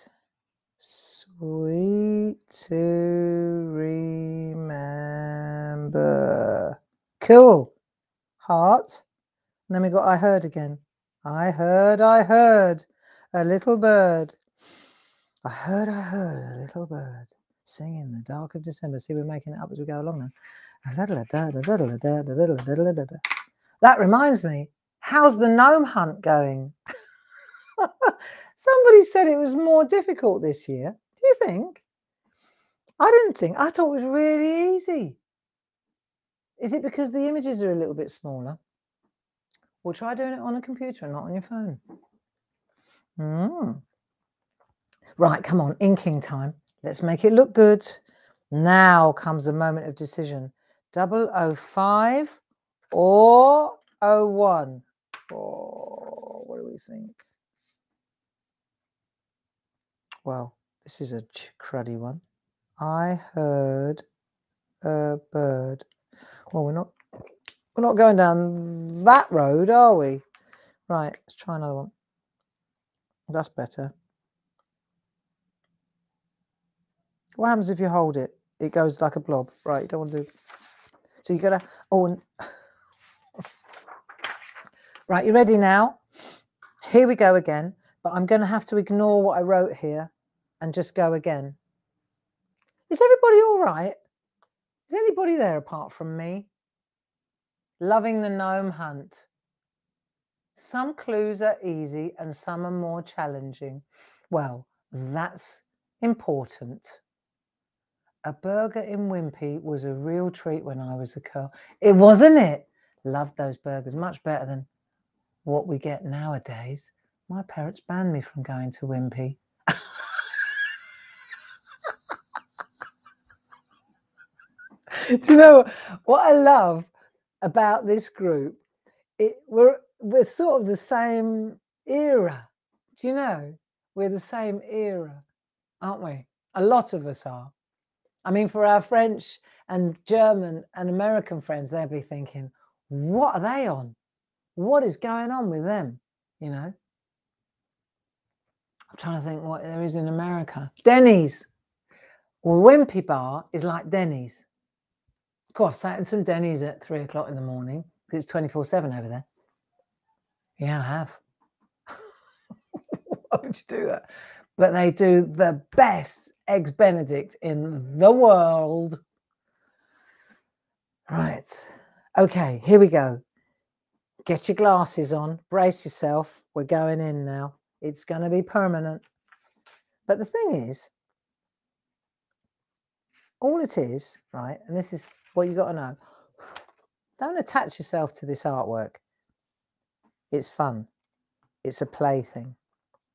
sweet to remember. Cool. Heart. And then we got i heard again. I heard i heard a little bird. I heard i heard a little bird sing in the dark of december. See we're making it up as we go along now that reminds me, how's the gnome hunt going? Somebody said it was more difficult this year. Do you think? I didn't think. I thought it was really easy. Is it because the images are a little bit smaller? Well, try doing it on a computer and not on your phone. Mm. Right, come on, inking time. Let's make it look good. Now comes the moment of decision. 005 or 01? Oh, what do we think? Well, this is a cruddy one. I heard a bird. Well, we're not we're not going down that road, are we? Right, let's try another one. That's better. What happens if you hold it? It goes like a blob. Right, you don't want to do so you gotta, oh, right, you ready now? Here we go again, but I'm gonna have to ignore what I wrote here and just go again. Is everybody all right? Is anybody there apart from me? Loving the gnome hunt. Some clues are easy and some are more challenging. Well, that's important. A burger in Wimpy was a real treat when I was a girl. It wasn't it? Loved those burgers, much better than what we get nowadays. My parents banned me from going to Wimpy. (laughs) Do you know what I love about this group? It, we're we're sort of the same era. Do you know? We're the same era, aren't we? A lot of us are. I mean, for our French and German and American friends, they'll be thinking, what are they on? What is going on with them? You know? I'm trying to think what there is in America. Denny's. Well, Wimpy Bar is like Denny's. Of course, sat in some Denny's at three o'clock in the morning because it's 24 7 over there. Yeah, I have. (laughs) Why would you do that? But they do the best eggs Benedict in the world. Right. Okay, here we go. Get your glasses on, brace yourself. We're going in now. It's going to be permanent. But the thing is, all it is, right, and this is what you got to know don't attach yourself to this artwork. It's fun. It's a plaything.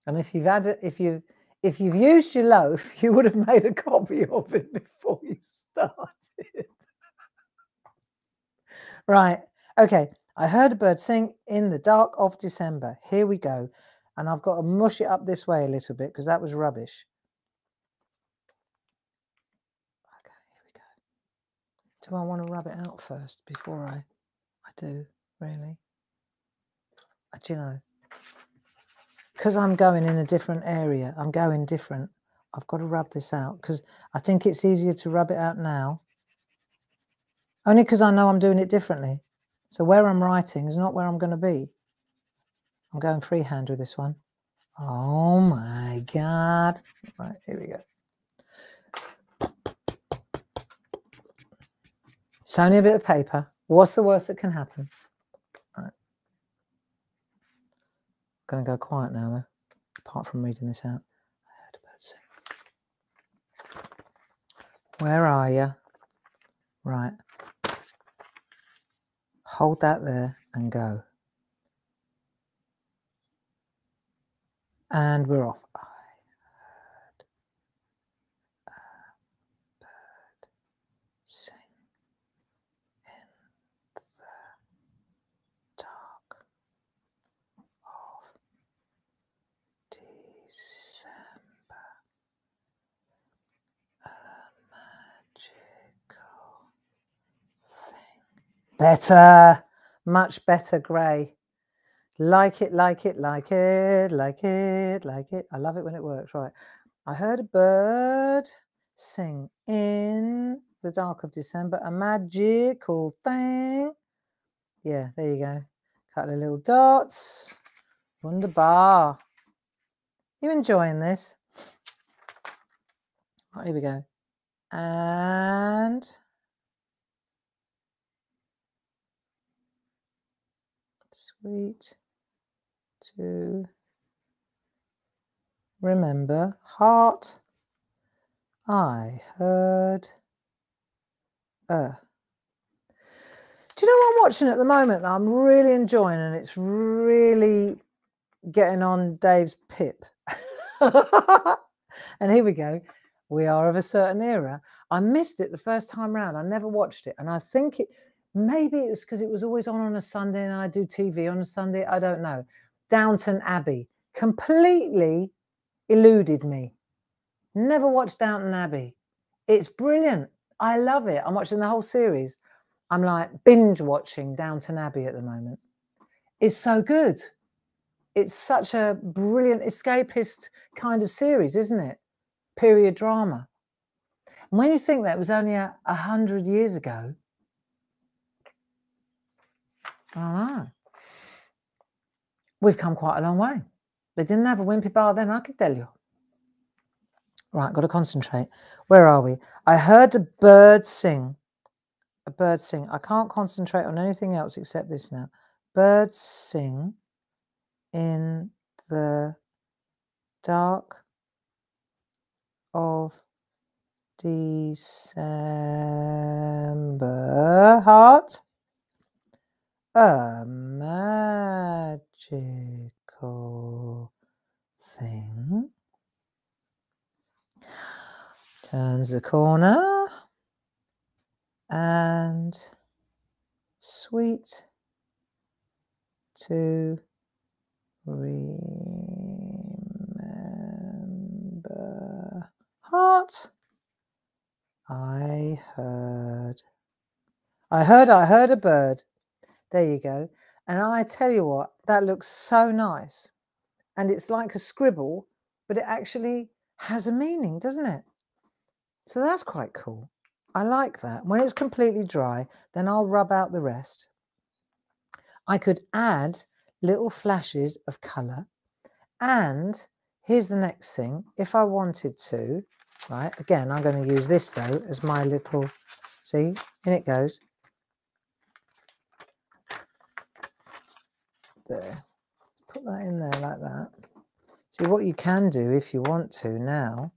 And if you've had it, if you if you've used your loaf, you would have made a copy of it before you started. (laughs) right. Okay. I heard a bird sing in the dark of December. Here we go. And I've got to mush it up this way a little bit because that was rubbish. Okay, here we go. Do I want to rub it out first before I I do, really? Do you know? Because I'm going in a different area, I'm going different. I've got to rub this out because I think it's easier to rub it out now. Only because I know I'm doing it differently. So where I'm writing is not where I'm going to be. I'm going freehand with this one. Oh my God. Right, here we go. It's only a bit of paper. What's the worst that can happen? Right. I'm going to go quiet now, though, apart from reading this out. I heard a bird sing. Where are you? Right. Hold that there and go. And we're off. I heard a bird sing in the dark of December. A magical thing. Better, much better, Gray. Like it, like it, like it, like it, like it. I love it when it works. Right. I heard a bird sing in the dark of December, a magical thing. Yeah, there you go. Couple of little dots. Wunderbar. You enjoying this? Right, here we go. And sweet to remember. Heart, I heard a. Do you know what I'm watching at the moment that I'm really enjoying and it's really getting on Dave's pip? (laughs) and here we go. We are of a certain era. I missed it the first time round. I never watched it. And I think it maybe it was because it was always on on a Sunday and I do TV on a Sunday. I don't know. Downton Abbey completely eluded me. Never watched Downton Abbey. It's brilliant. I love it. I'm watching the whole series. I'm like binge watching Downton Abbey at the moment. It's so good. It's such a brilliant escapist kind of series, isn't it? Period drama. And when you think that was only a, a hundred years ago, Know. We've come quite a long way. They didn't have a wimpy bar then, I can tell you. Right, got to concentrate. Where are we? I heard a bird sing. A bird sing. I can't concentrate on anything else except this now. Birds sing in the dark of December heart. A magical thing. Turns the corner and sweet to remember. Heart. I heard. I heard, I heard a bird. There you go. And I tell you what, that looks so nice. And it's like a scribble, but it actually has a meaning, doesn't it? So that's quite cool. I like that. When it's completely dry, then I'll rub out the rest. I could add little flashes of colour. And here's the next thing. If I wanted to, right, again, I'm going to use this though as my little, see, in it goes. There, put that in there like that. See, what you can do if you want to now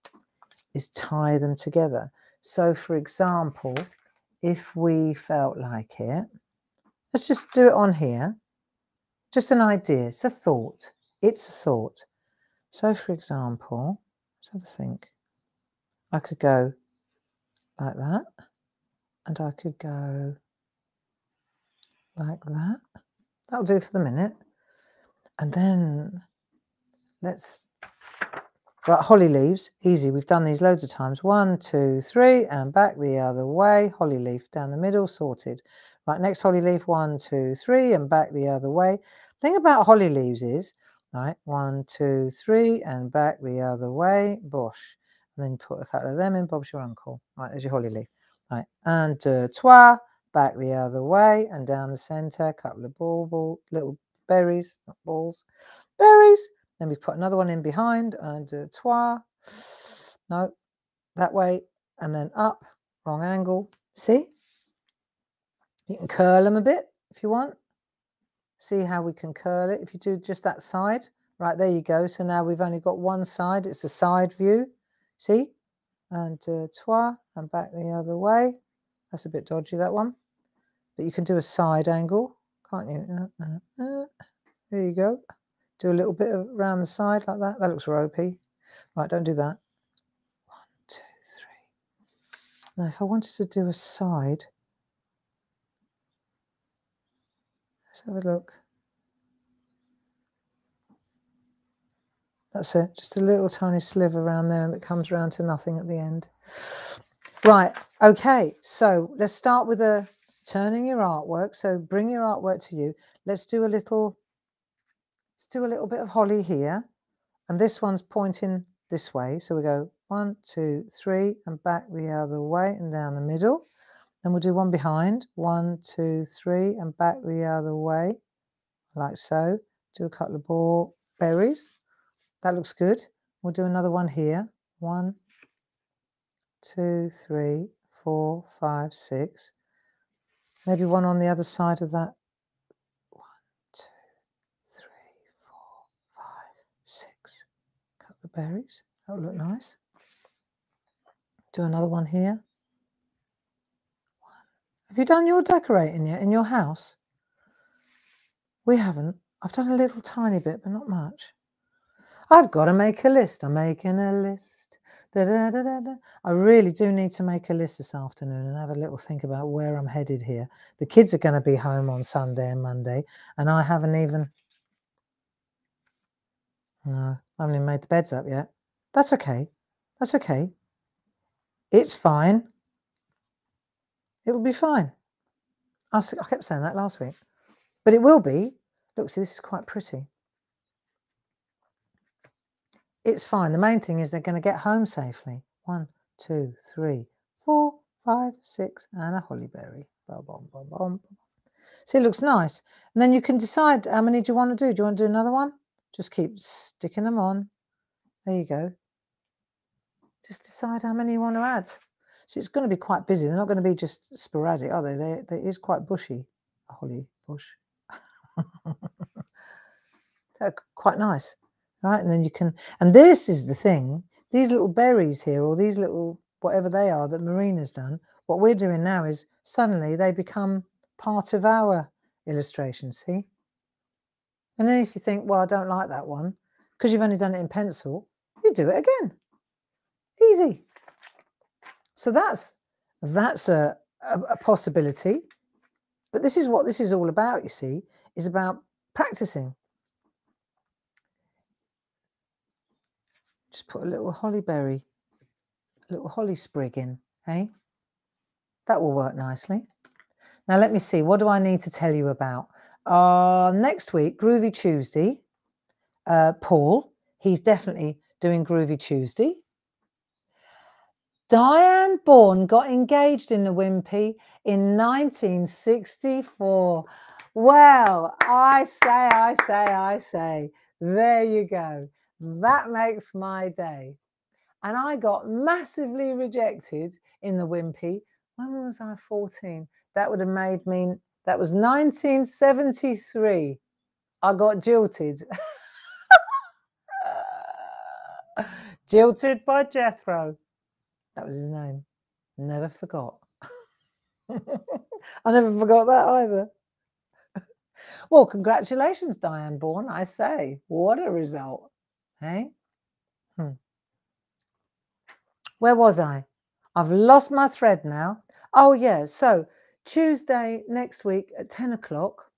is tie them together. So, for example, if we felt like it, let's just do it on here. Just an idea. It's a thought. It's a thought. So, for example, let's have a think. I could go like that, and I could go like that. That'll do for the minute. And then let's Right, holly leaves, easy. We've done these loads of times. One, two, three, and back the other way. Holly leaf down the middle, sorted. Right, next holly leaf, one, two, three, and back the other way. Thing about holly leaves is, right, one, two, three, and back the other way, bush. And then put a couple of them in, Bob's your uncle. Right, there's your holly leaf. Right, and uh, deux, trois, back the other way, and down the centre, a couple of ball, ball, little berries, not balls, berries, then we put another one in behind and uh, trois. No, that way. And then up, wrong angle. See? You can curl them a bit if you want. See how we can curl it if you do just that side. Right, there you go. So now we've only got one side. It's a side view. See? And uh, trois, and back the other way. That's a bit dodgy, that one. But you can do a side angle, can't you? Uh, uh, uh. there you go. Do a little bit around the side like that. That looks ropey. Right, don't do that. One, two, three. Now, if I wanted to do a side, let's have a look. That's it, just a little tiny sliver around there that comes around to nothing at the end. Right, okay, so let's start with a turning your artwork. So bring your artwork to you. Let's do a little Let's do a little bit of holly here. And this one's pointing this way. So we go one, two, three, and back the other way and down the middle. Then we'll do one behind. One, two, three, and back the other way, like so. Do a couple of ball berries. That looks good. We'll do another one here. One, two, three, four, five, six. Maybe one on the other side of that One, two, three, four, five, six. the berries. That will look nice. Do another one here. Have you done your decorating yet in your house? We haven't. I've done a little tiny bit, but not much. I've got to make a list. I'm making a list. Da, da, da, I really do need to make a list this afternoon and have a little think about where I'm headed here. The kids are going to be home on Sunday and Monday, and I haven't even. No, I haven't even made the beds up yet. That's okay. That's okay. It's fine. It'll be fine. I, kept saying that last week, but it will be. Look, see, this is quite pretty. It's fine. The main thing is they're going to get home safely. One, two, three, four, five, six, and a bum, bum. See, it looks nice. And then you can decide how many do you want to do. Do you want to do another one? Just keep sticking them on. There you go. Just decide how many you want to add. So it's going to be quite busy. They're not going to be just sporadic, are they? They, they is quite bushy, a holly bush. (laughs) Quite nice, right? And then you can, and this is the thing. These little berries here, or these little whatever they are that Marina's done. What we're doing now is suddenly they become part of our illustration, see? And then if you think, well, I don't like that one, because you've only done it in pencil, you do it again. Easy. So that's that's a, a, a possibility. But this is what this is all about, you see, is about practicing. Just put a little holly berry, a little holly sprig in, hey? That will work nicely. Now let me see, what do I need to tell you about? Uh, next week, Groovi Tuesday, uh, Paul, he's definitely doing Groovi Tuesday. Diane Bourne got engaged in the Wimpy in 1964. Well, I say, I say, I say, there you go. That makes my day. And I got massively rejected in the Wimpy. When was I 14? That would have made me, that was 1973. I got jilted. (laughs) jilted by Jethro. That was his name. Never forgot. (laughs) I never forgot that either. well, congratulations, Diane Bourne. I say, what a result. Hey? Hmm. Where was I? I've lost my thread now. Oh, yeah. So, Tuesday next week at 10 o'clock,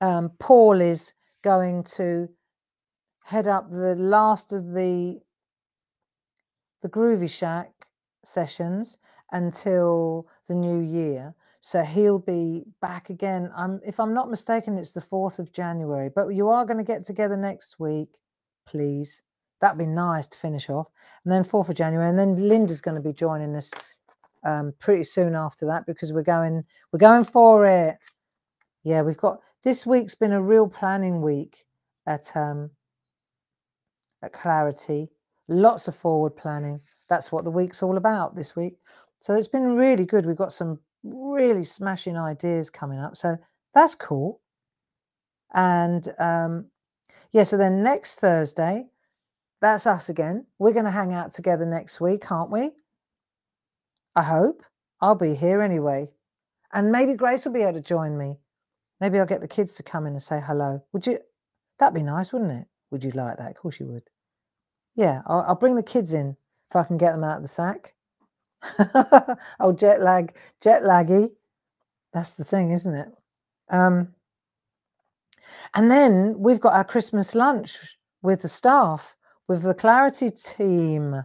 um, Paul is going to head up the last of the the Groovi Shack sessions until the new year. So he'll be back again. I'm, if I'm not mistaken, it's the 4th of January. But you are going to get together next week, please. That'd be nice to finish off. And then 4th of January. And then Linda's going to be joining us um, pretty soon after that because we're going we're going for it. Yeah, we've got this week's been a real planning week at um at Clarity lots of forward planning. That's what the week's all about this week. So it's been really good. We've got some really smashing ideas coming up. So that's cool. And um, yeah, so then next Thursday, that's us again. We're going to hang out together next week, aren't we? I hope. I'll be here anyway. And maybe Grace will be able to join me. Maybe I'll get the kids to come in and say hello. Would you? That'd be nice, wouldn't it? Would you like that? Of course you would. Yeah, I'll, I'll bring the kids in if I can get them out of the sack. (laughs) oh, jet lag, jet laggy. That's the thing, isn't it? Um, and then we've got our Christmas lunch with the staff, with the Clarity team.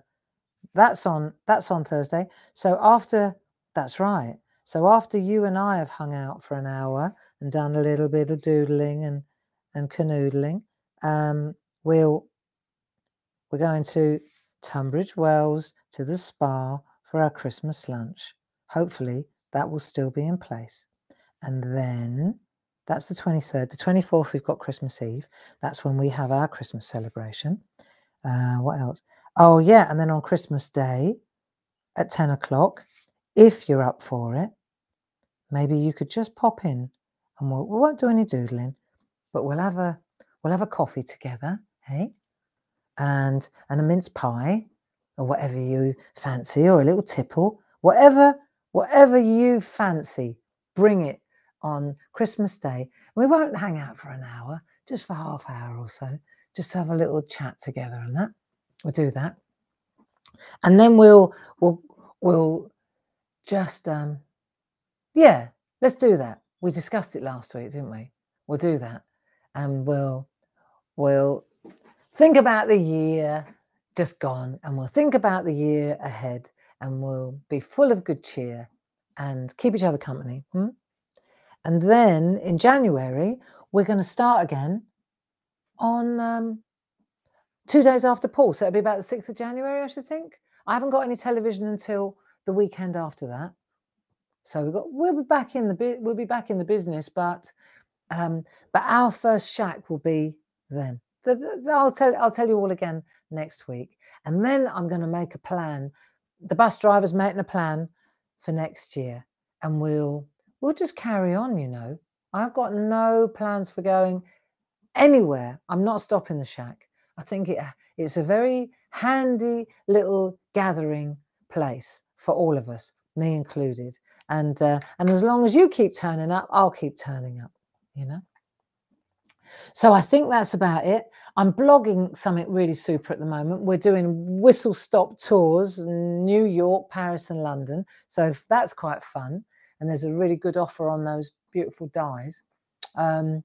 That's on that's on Thursday. So after that's right. So after you and I have hung out for an hour and done a little bit of doodling and and canoodling, um, we'll we're going to Tunbridge Wells to the spa for our Christmas lunch. Hopefully, that will still be in place. And then that's the 23rd. The 24th, we've got Christmas Eve. That's when we have our Christmas celebration. Uh, what else? Oh, yeah. And then on Christmas Day at 10 o'clock, if you're up for it, maybe you could just pop in and we'll, we won't do any doodling, but we'll have a we'll have a coffee together, hey? and and a mince pie or whatever you fancy or a little tipple whatever whatever you fancy bring it on christmas day. We won't hang out for an hour just for half hour or so just have a little chat together and that. We'll do that. And then we'll we'll we'll just um yeah let's do that. We discussed it last week didn't we? We'll do that. And we'll we'll think about the year just gone and we'll think about the year ahead and we'll be full of good cheer and keep each other company. Hmm? And then in January, we're going to start again on um, two days after Paul. So it'll be about the 6th of January, I should think. I haven't got any television until the weekend after that. So we've got we'll be back in the we'll be back in the business, but um, but our first shack will be then. I'll tell I'll tell you all again next week, and then I'm going to make a plan. The bus driver's making a plan for next year, and we'll we'll just carry on. You know, I've got no plans for going anywhere. I'm not stopping the shack. I think it it's a very handy little gathering place for all of us, me included. And uh, and as long as you keep turning up, I'll keep turning up. You know. So I think that's about it. I'm blogging something really super at the moment. We're doing whistle stop tours New York, Paris, and London. So that's quite fun. And there's a really good offer on those beautiful dies. Um,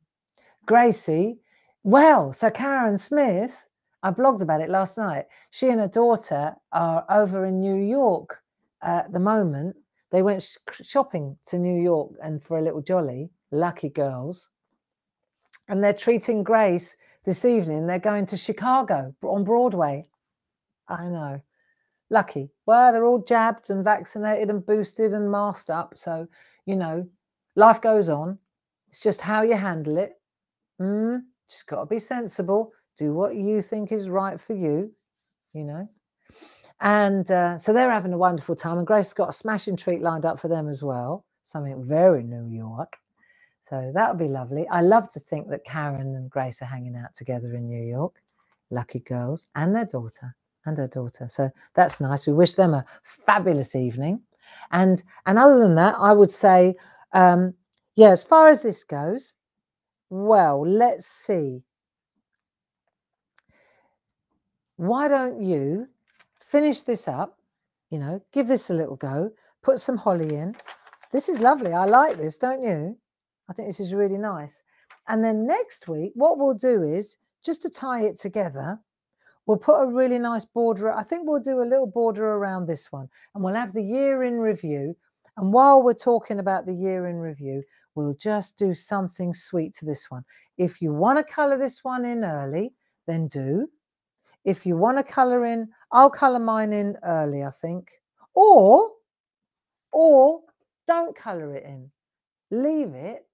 Gracie, well, so Karen Smith, I blogged about it last night. She and her daughter are over in New York at the moment. They went shopping to New York and for a little jolly, lucky girls and they're treating Grace this evening. They're going to Chicago on Broadway. I know. Lucky. Well, they're all jabbed and vaccinated and boosted and masked up. So, you know, life goes on. It's just how you handle it. Mm, just got to be sensible. Do what you think is right for you, you know. And uh, so they're having a wonderful time. And Grace's got a smashing treat lined up for them as well. Something very New York. So that would be lovely. I love to think that Karen and Grace are hanging out together in New York. Lucky girls and their daughter and her daughter. So that's nice. We wish them a fabulous evening. And and other than that, I would say, um, yeah, as far as this goes, well, let's see. Why don't you finish this up? You know, give this a little go, put some holly in. This is lovely. I like this, don't you? I think this is really nice. And then next week, what we'll do is just to tie it together, we'll put a really nice border. I think we'll do a little border around this one and we'll have the year in review. And while we're talking about the year in review, we'll just do something sweet to this one. If you want to color this one in early, then do. If you want to color in, I'll color mine in early, I think. Or, or don't color it in. Leave it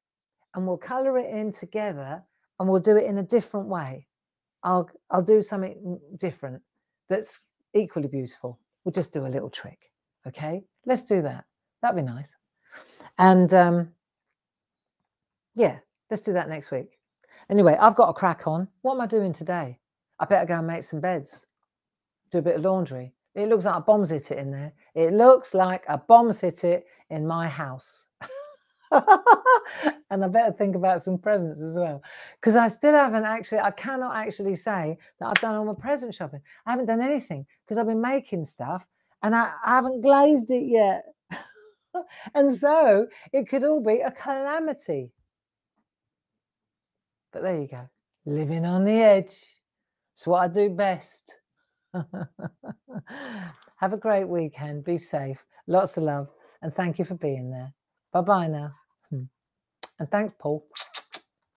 and we'll color it in together and we'll do it in a different way. I'll I'll do something different that's equally beautiful. We'll just do a little trick. Okay, let's do that. That'd be nice. And um, yeah, let's do that next week. Anyway, I've got a crack on. What am I doing today? I better go and make some beds, do a bit of laundry. It looks like a bomb's hit it in there. It looks like a bomb's hit it in my house. (laughs) and I better think about some presents as well. Because I still haven't actually, I cannot actually say that I've done all my present shopping. I haven't done anything because I've been making stuff and I, I haven't glazed it yet. (laughs) and so it could all be a calamity. But there you go, living on the edge. It's what I do best. (laughs) Have a great weekend. Be safe. Lots of love. And thank you for being there. Bye bye now. Hmm. And thanks, Paul.